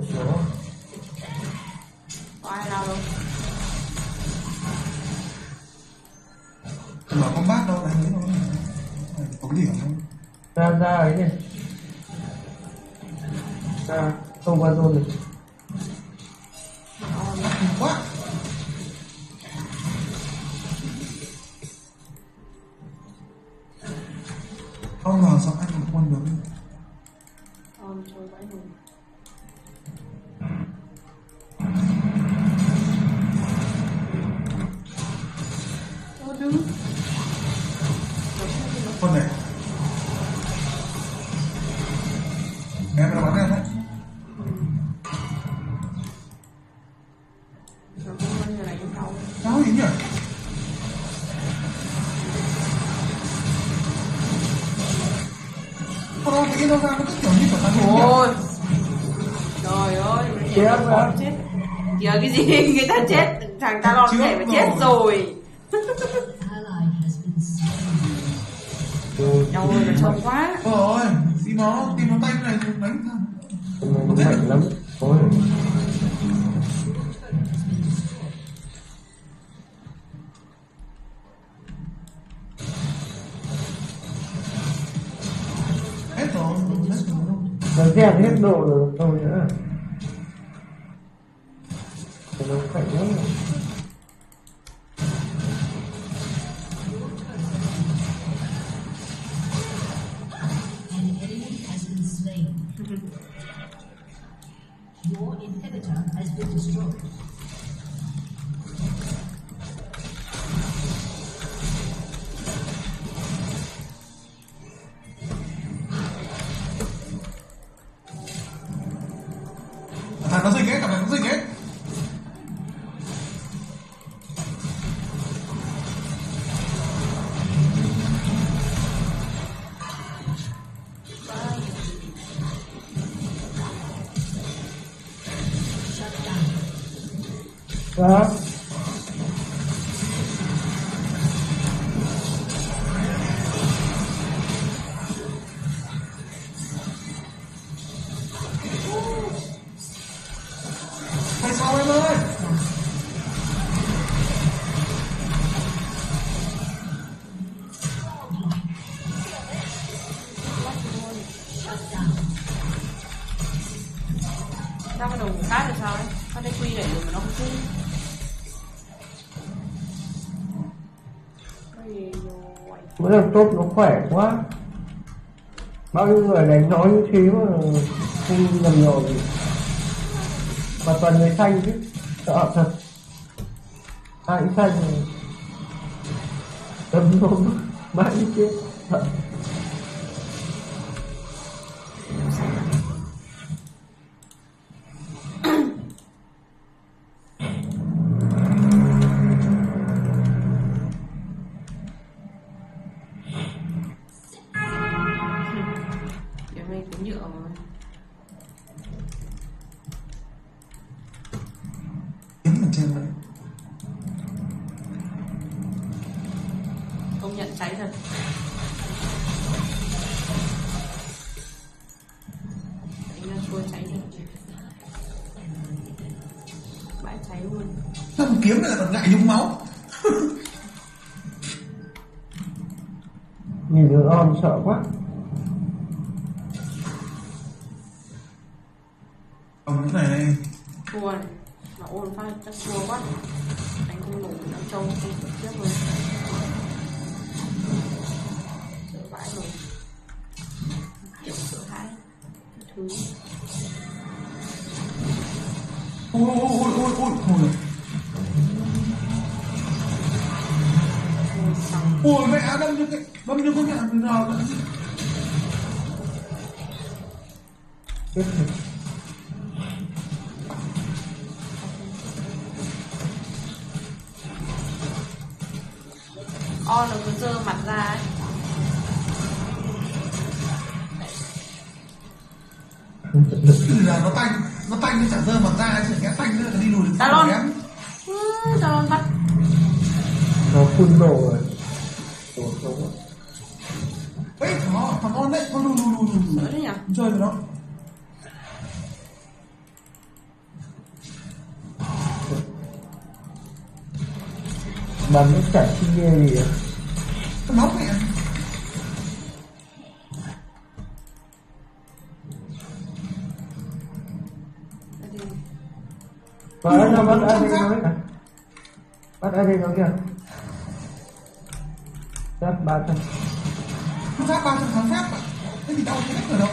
đánh ta chết Thằng ta lọt thể mà chết rồi. Đâu ơi nó trông quá. Ôi ôi, tim nó, tim nó tay này đánh thằng. Nó lắm. Ôi. hết rồi, hết rồi. nó dẹp hết độ rồi thôi nữa Thì nó tốt, nó khỏe quá. Bao nhiêu người đánh nói như thế mà không nhầm nhò gì. Mà toàn người xanh chứ, sợ thật. Ai xanh tâm hồn mãi chết thật. That's Bánh nó sạch cái ghê gì vậy? Cái móc này anh Bà nó bắt ai đi nói Bắt ai đi nói kìa. Giáp 300 Không giáp 300 thắng giáp Cái gì đau chết rồi đâu.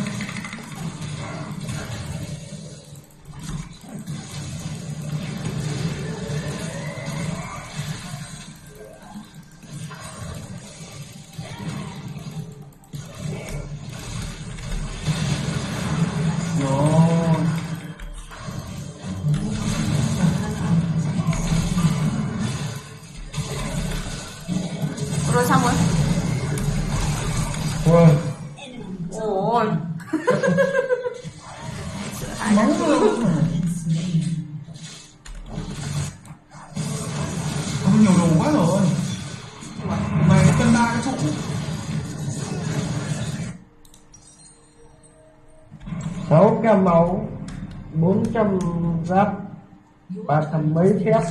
giáp ba thẩm mấy thép.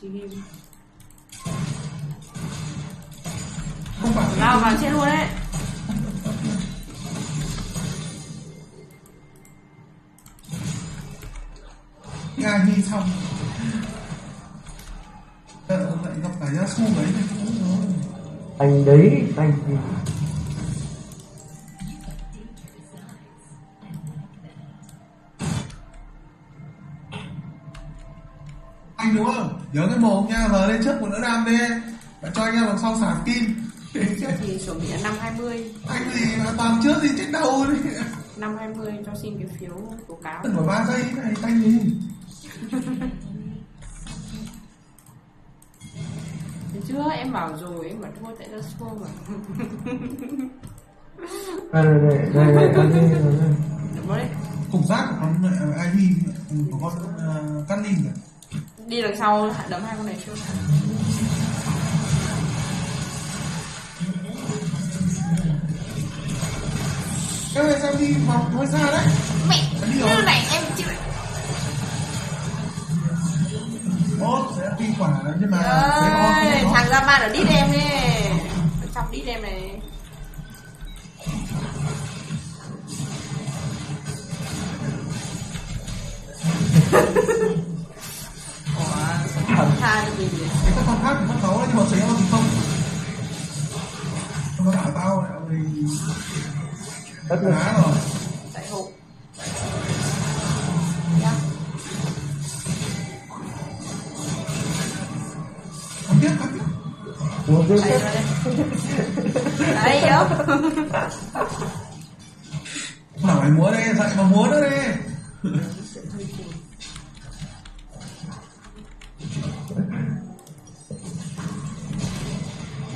thì không phải lao vào chết luôn đấy ngay như xong. Đợi lại gặp phải ra su đấy cũng rồi. Anh đấy anh anh em làm sau sạc kim trước thì chuẩn bị là năm 20 anh gì mà toàn trước thì chết đâu đi năm 20 cho xin cái phiếu tố cáo. Cần phải ba giây này tay Thấy chưa? Em bảo rồi em bảo thua tại ra thua mà? Đây đây đây đây đây đây đây đây đấy. Cục giác của con ID của con uh, cắt linh kìa. Đi đằng sau đấm hai con này chưa Em này sao đi học hơi xa đấy. Mẹ, như này em chịu. Một, đi quả nhưng mà. Ơi, thằng ra ba đã đít em đi Trong đít em này. Thằng gì vậy? Cái con khác nó xấu nhưng mà xấu thì không. Nó bảo tao là Tất nhiên. Chạy hụt. Đấy yếu Bảo mày múa đi, dạy mà múa nữa đi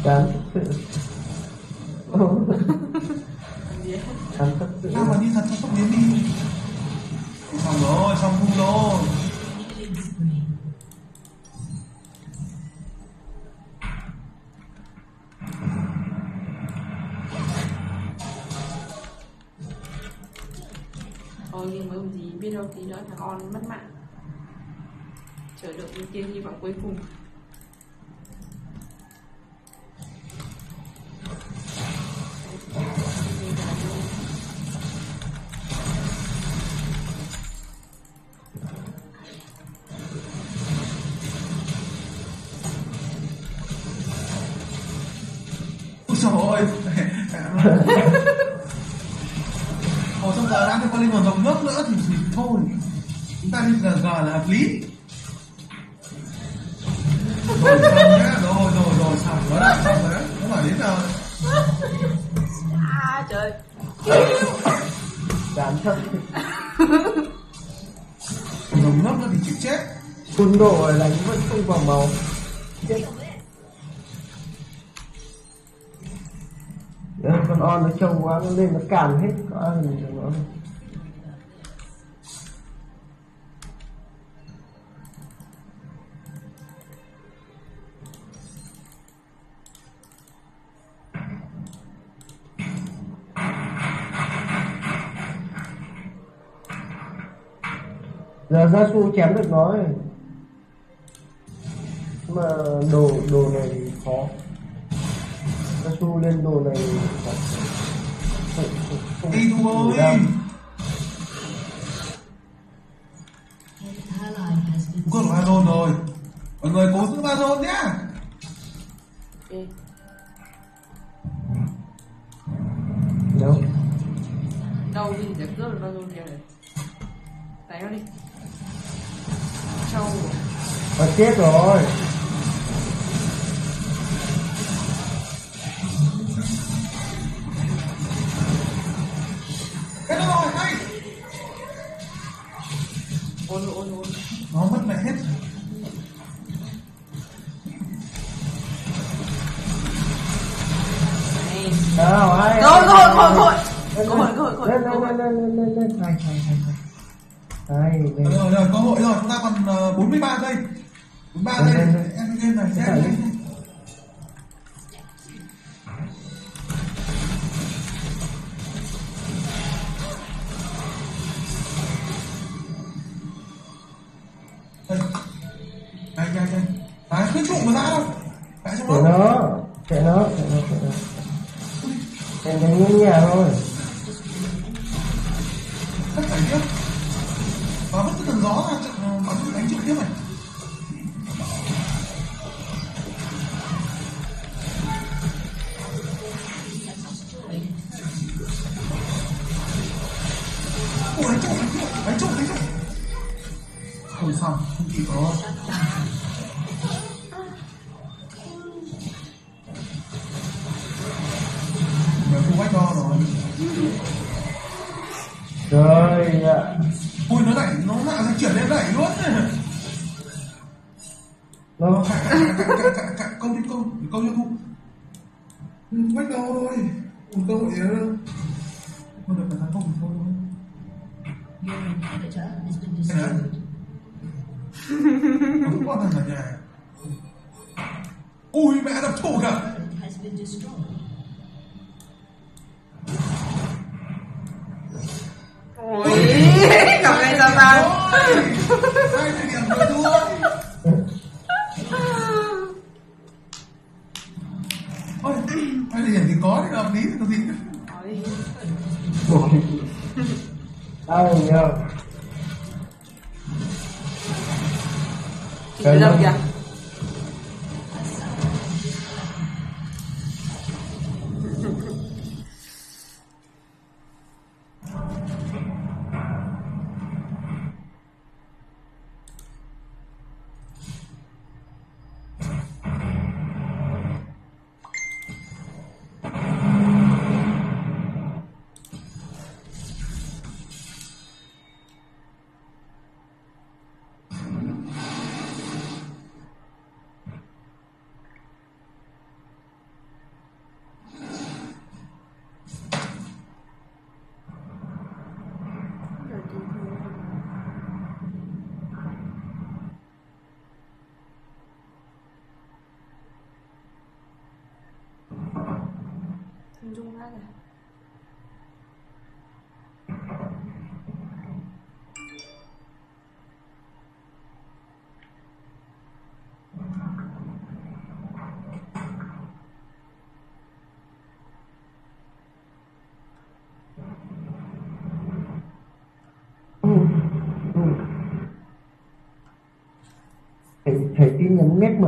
Đáng thật thật sự sao mà đi thật cho không đến đi? Xong rồi xong cung rồi Thôi nhưng mà gì biết đâu tí nữa thằng On mất mạng. Chờ đợi những tia hy vọng cuối cùng lý. Rồi xong nhá, rồi rồi rồi xong rồi đấy, xong rồi đấy Không phải đến giờ. À trời. Chán thật. Dòng nước nữa thì chịu chết. Phun đổ rồi đánh vẫn không vào máu chết. Đấy, con on nó trông quá nó lên nó cản hết. Có chém được nó thôi Ôi, hai thời điểm thì có thì hợp lý thì có gì Ôi, đau nhờ chị cứ kìa.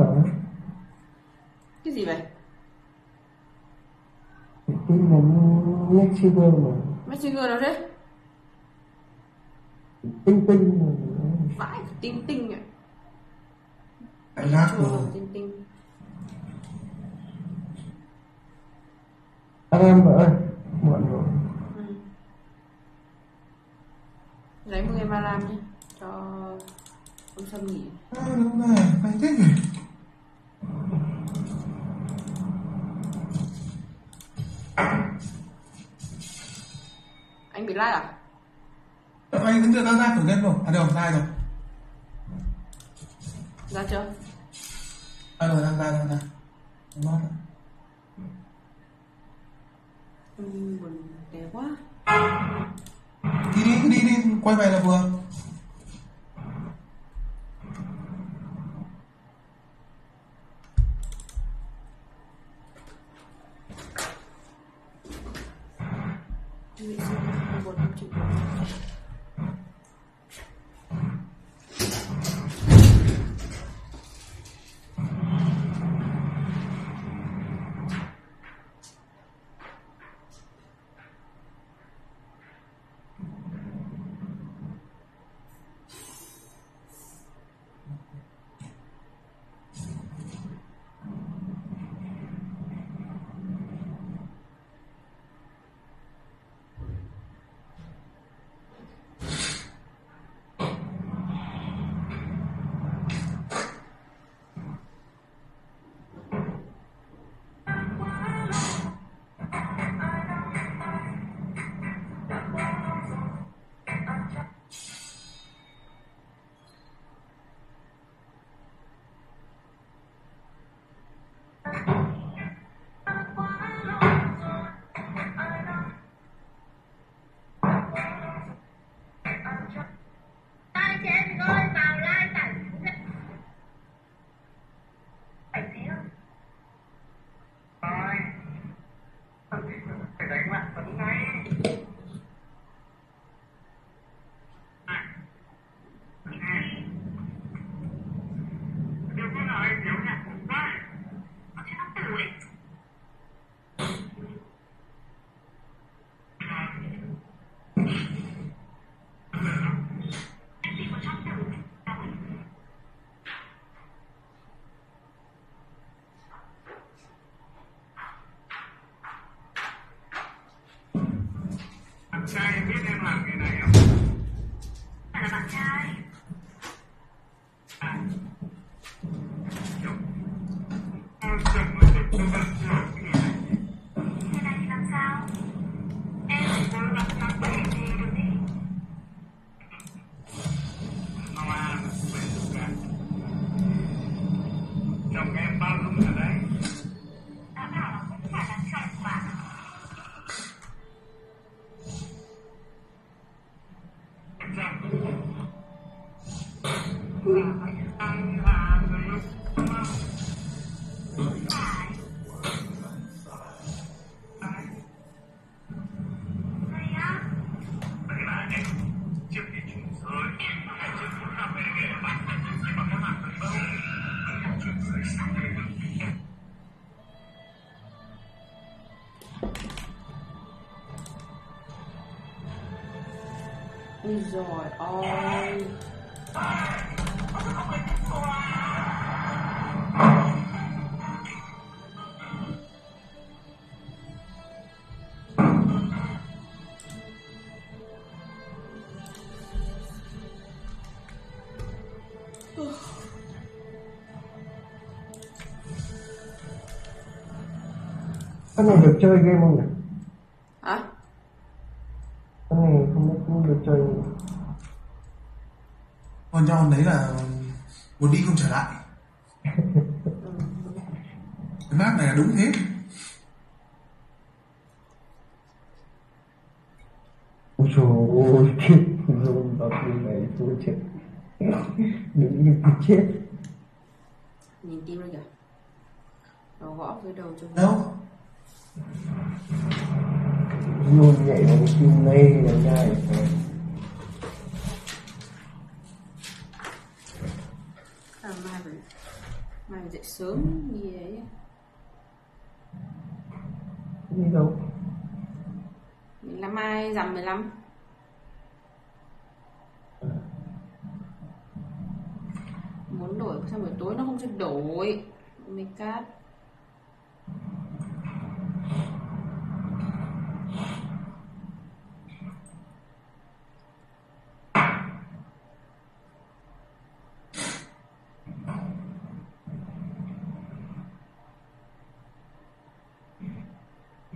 Mở cái gì vậy? Nhắn nét silver mà messenger đâu thế tinh tinh mà. vãi tinh tinh ạ. Lại lát rồi. tinh tinh. Anh em vợ ơi muộn rồi. Ừ. lấy một em alarm đi cho ông sâm nghỉ. À đúng rồi, phải thích rồi bị like à? Đợi anh đứng được ra ra thử game rồi À đâu, ra rồi. Ra chưa? Ra rồi, ra ra ra ra. Ừ, buồn quá. Đi đi, đi đi, quay về là vừa rồi ôi Cái này được chơi game không nhỉ? hả Cái này không biết không được chơi không? Cho đấy là muốn đi không trở lại. Cái map này là đúng thế. Ôi trời ơi, chết Rồi vào phim này tôi chết. Đừng như tôi chết. Nhìn tim rồi kìa. Nó gõ cái đầu cho đâu? Luôn nhảy vào cái phim này là nhai à, mai phải mai phải dậy sớm đi đấy Đi đâu? 15 mai rằm 15 muốn đổi sang buổi tối nó không cho đổi. Make cắt.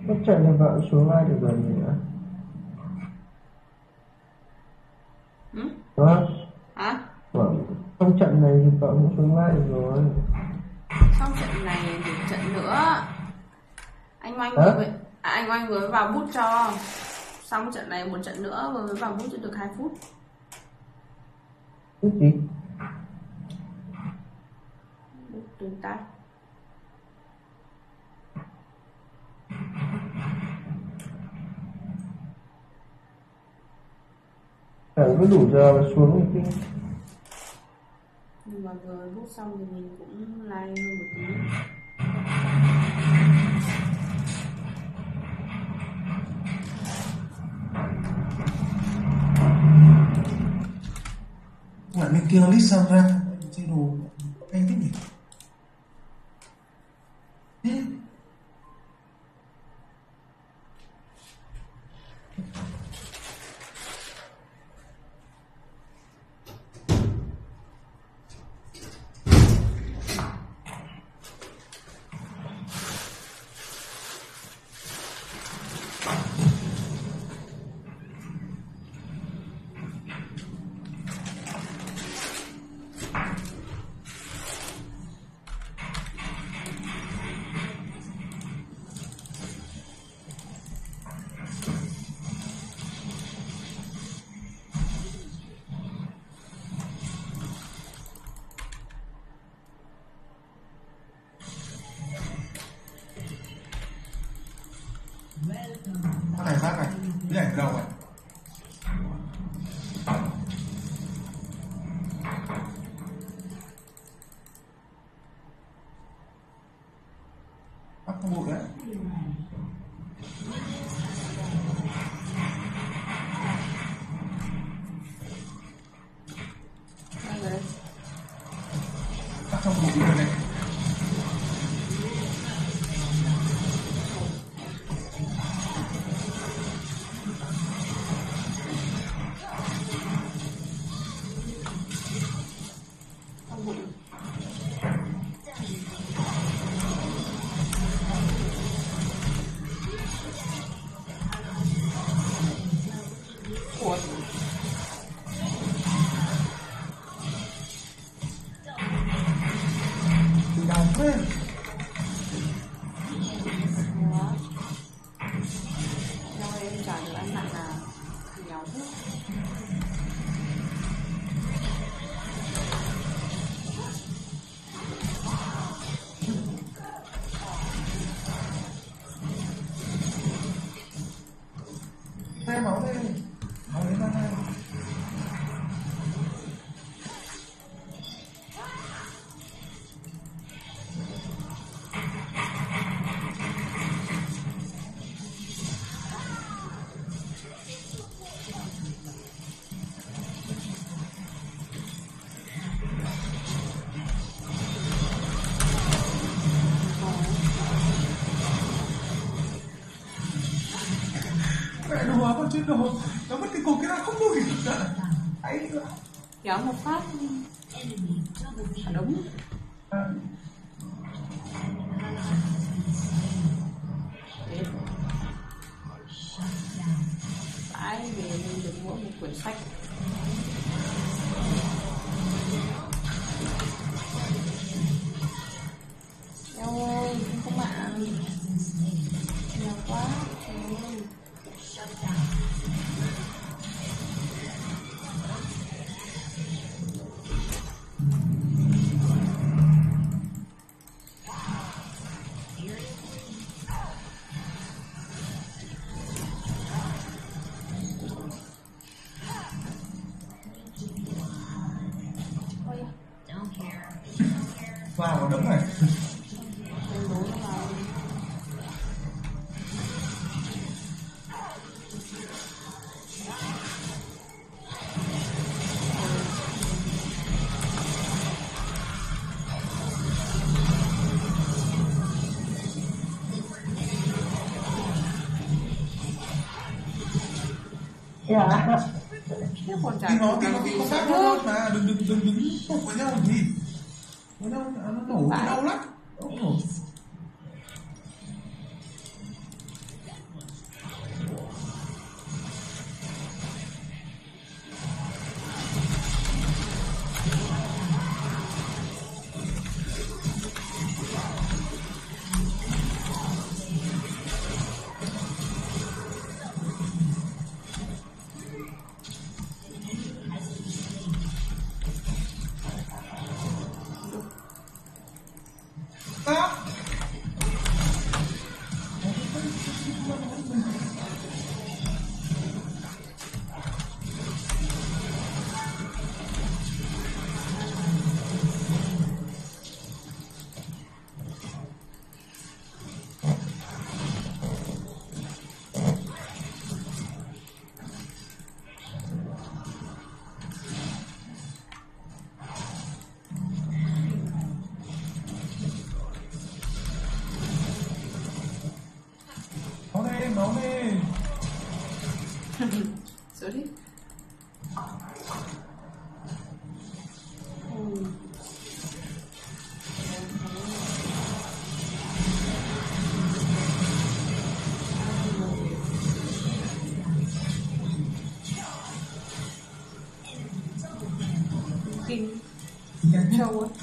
Chạy trận là vợ xuống ai được rồi gì nữa Vâng hả? Vâng Trong trận này thì vợ cũng xuống được rồi. Xong trận này thì trận nữa. Anh oanh vừa mới, à, anh oanh vừa vào bút cho. Xong trận này một trận nữa vừa mới vào bút cho được 2 phút. Cái gì? bút tương tác Chẳng có đủ giờ xuống thì cái nhưng mà vừa bút xong thì mình cũng like hơn một tí. Lại bên kia nó list sang ra chơi đồ anh thích nhỉ Cái này no, no porque con que era como que pregunta. No, no, no, начало.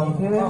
Còn thế Đấy,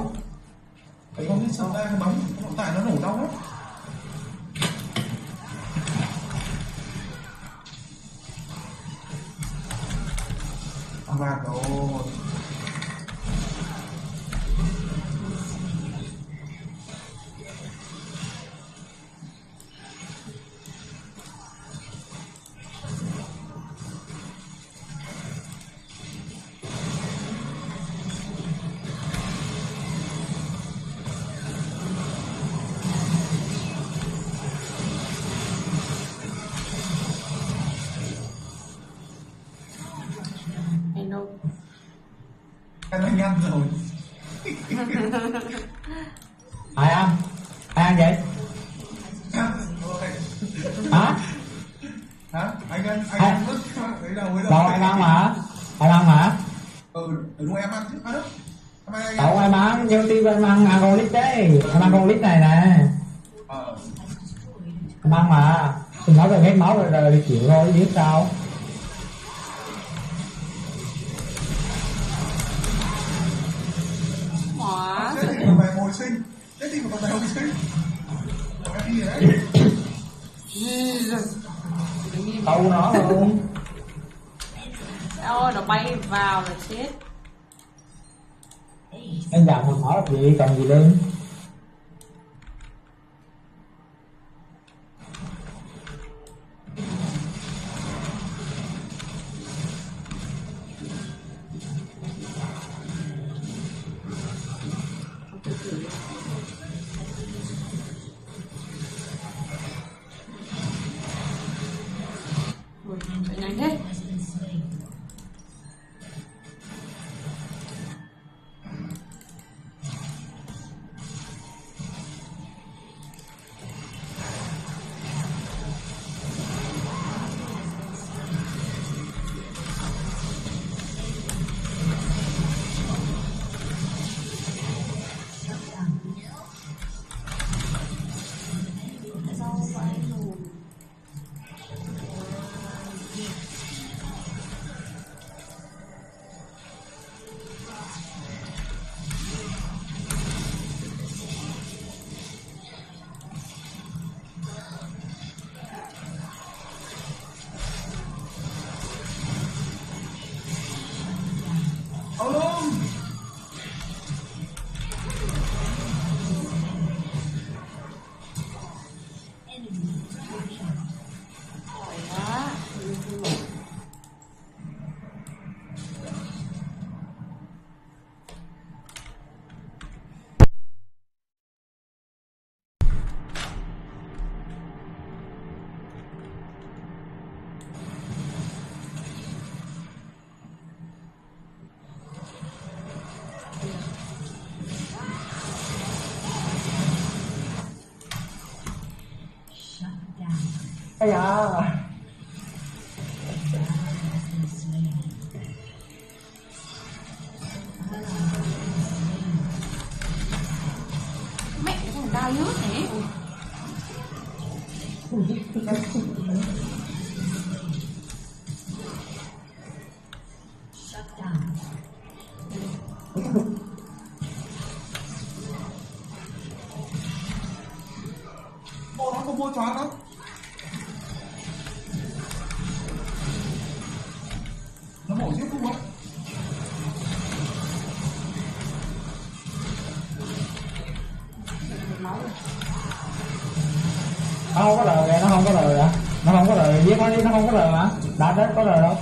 cái Qua đi, không có.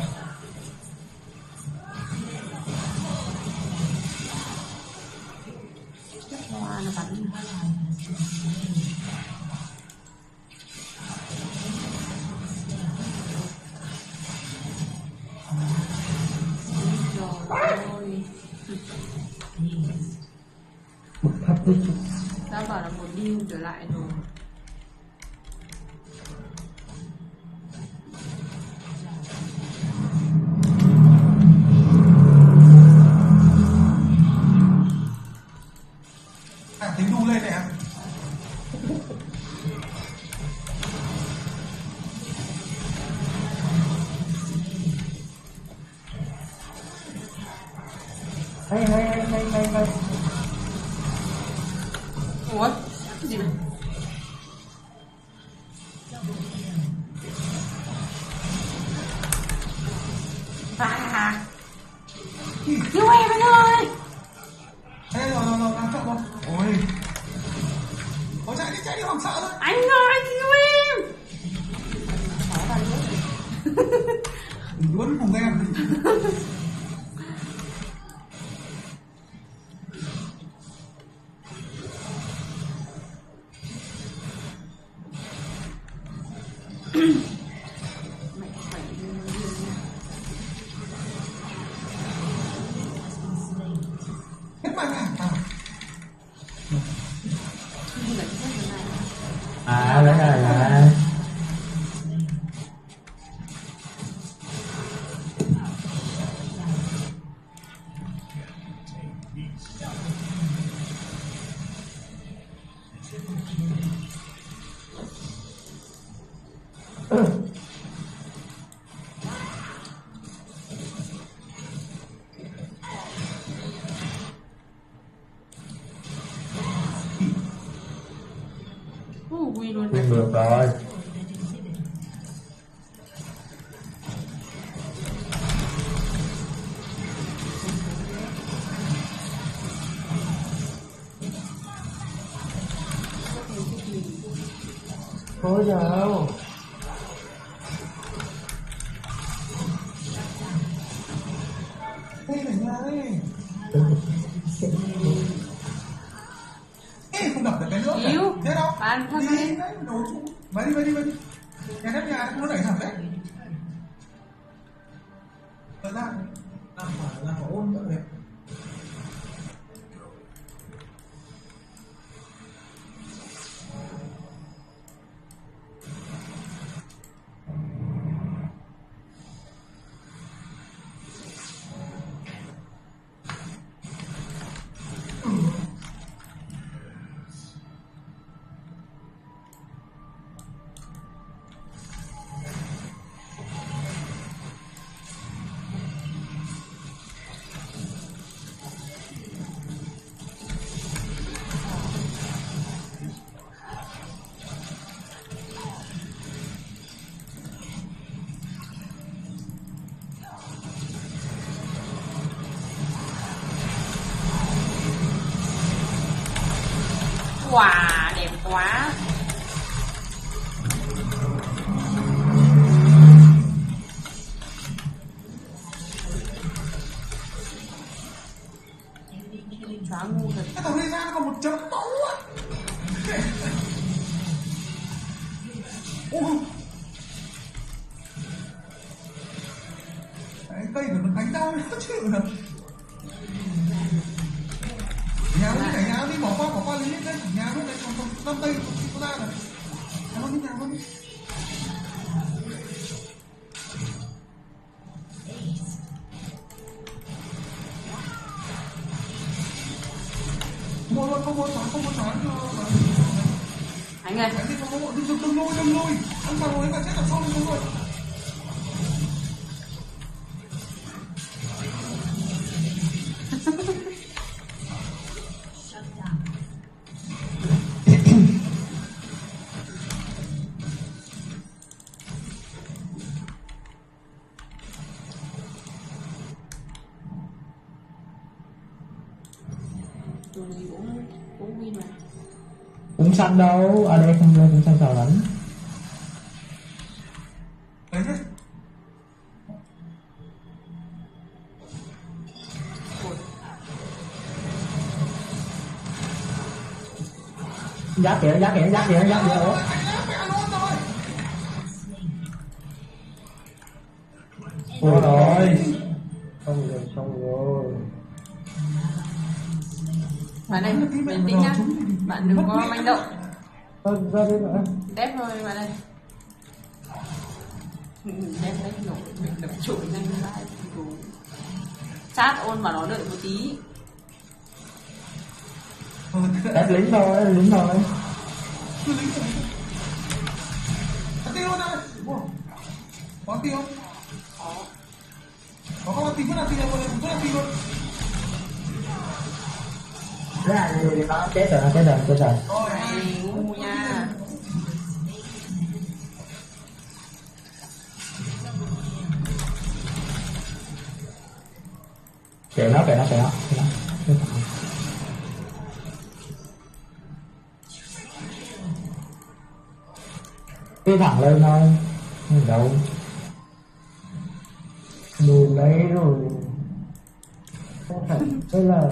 ngược rồi. Ôi giời xanh đâu? Ở đây không lên cũng sao Đấy hết. giáp kìa giáp kìa giáp kìa giáp kìa. Ủa? ôi. Rồi xong rồi xong rồi. Bạn đây bình tĩnh nhá bạn đừng có manh động ra, ra đây bạn đép thôi bạn đây Ừ, đép đấy nổi mình đập trội lên vai chat ôn bảo nó đợi một tí ép lính thôi lính thôi Có tiêu không đây? Tiêu không? có Có không? Tiêu vẫn là tiêu luôn, vẫn là tiêu luôn. ra thì nó chết rồi nó chết rồi chết rồi thẳng lên thôi. Không đâu. Nhìn đấy rồi. Đây là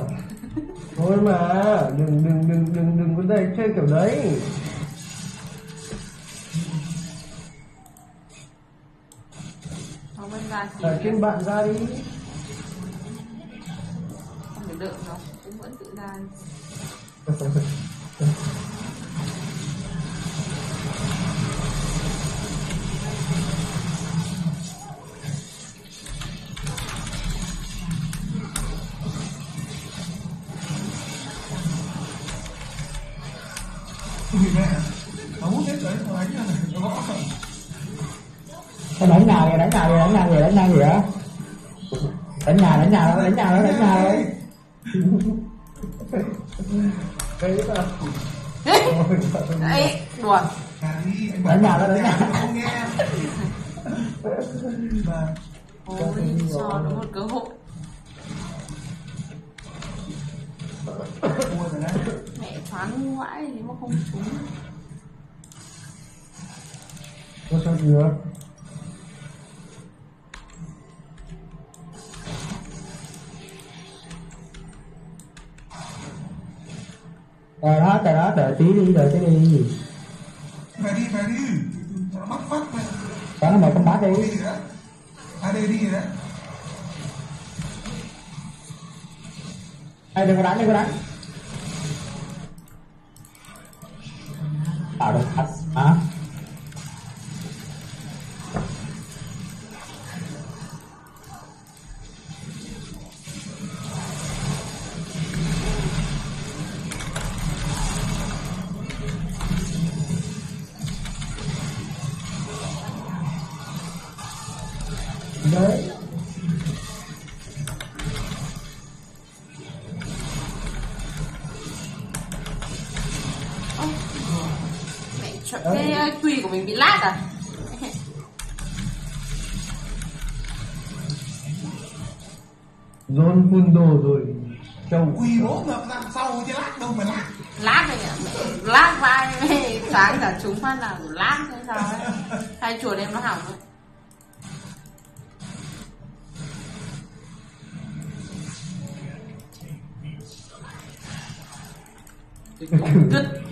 thôi mà đừng đừng đừng đừng đừng có đây chơi kiểu đấy. Ở trên bạn ra đi. Không phải đợi nó cũng vẫn tự ra đánh nhà đó đánh nhà đó đấy là ấy đùa Đánh nhà đó, đánh nhà. Không nghe. Mà ôi cho nó một cơ hội rồi đấy. mẹ choáng vãi nếu mà không trúng có sao chưa rồi đó trời đó đợi tí đi đợi tí đi Về đi, về đi. Bắt phát mẹ. cho nó mở con bát đi rồi. À đây đi rồi đấy. Ê, đừng có đánh đừng có đánh tạo được khách hả Quỳ bố ngược đằng sau chứ lát đâu mà lát. lát này ạ lát vai sáng cả chúng phát là lát hay sao ấy hay chuột em nó hỏng ấy Đứt.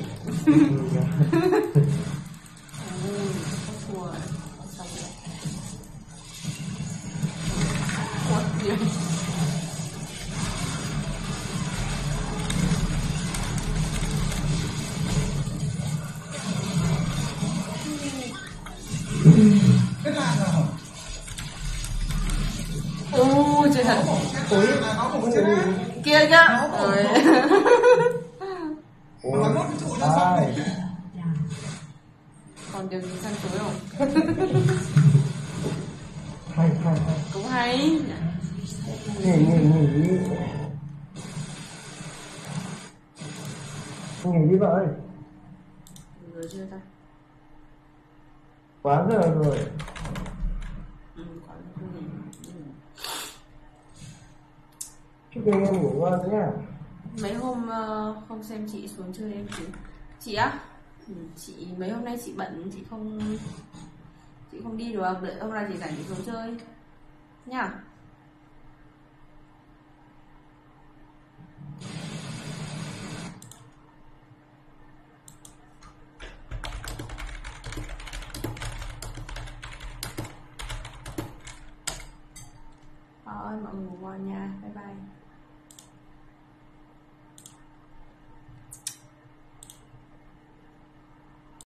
Mấy hôm uh, không xem chị xuống chơi em chị chị á? Ừ, chị mấy hôm nay chị bận chị không chị không đi được. Đợi hôm nay chị rảnh chị xuống chơi. Nha. Thôi mọi người ngủ ngon nha bye bye.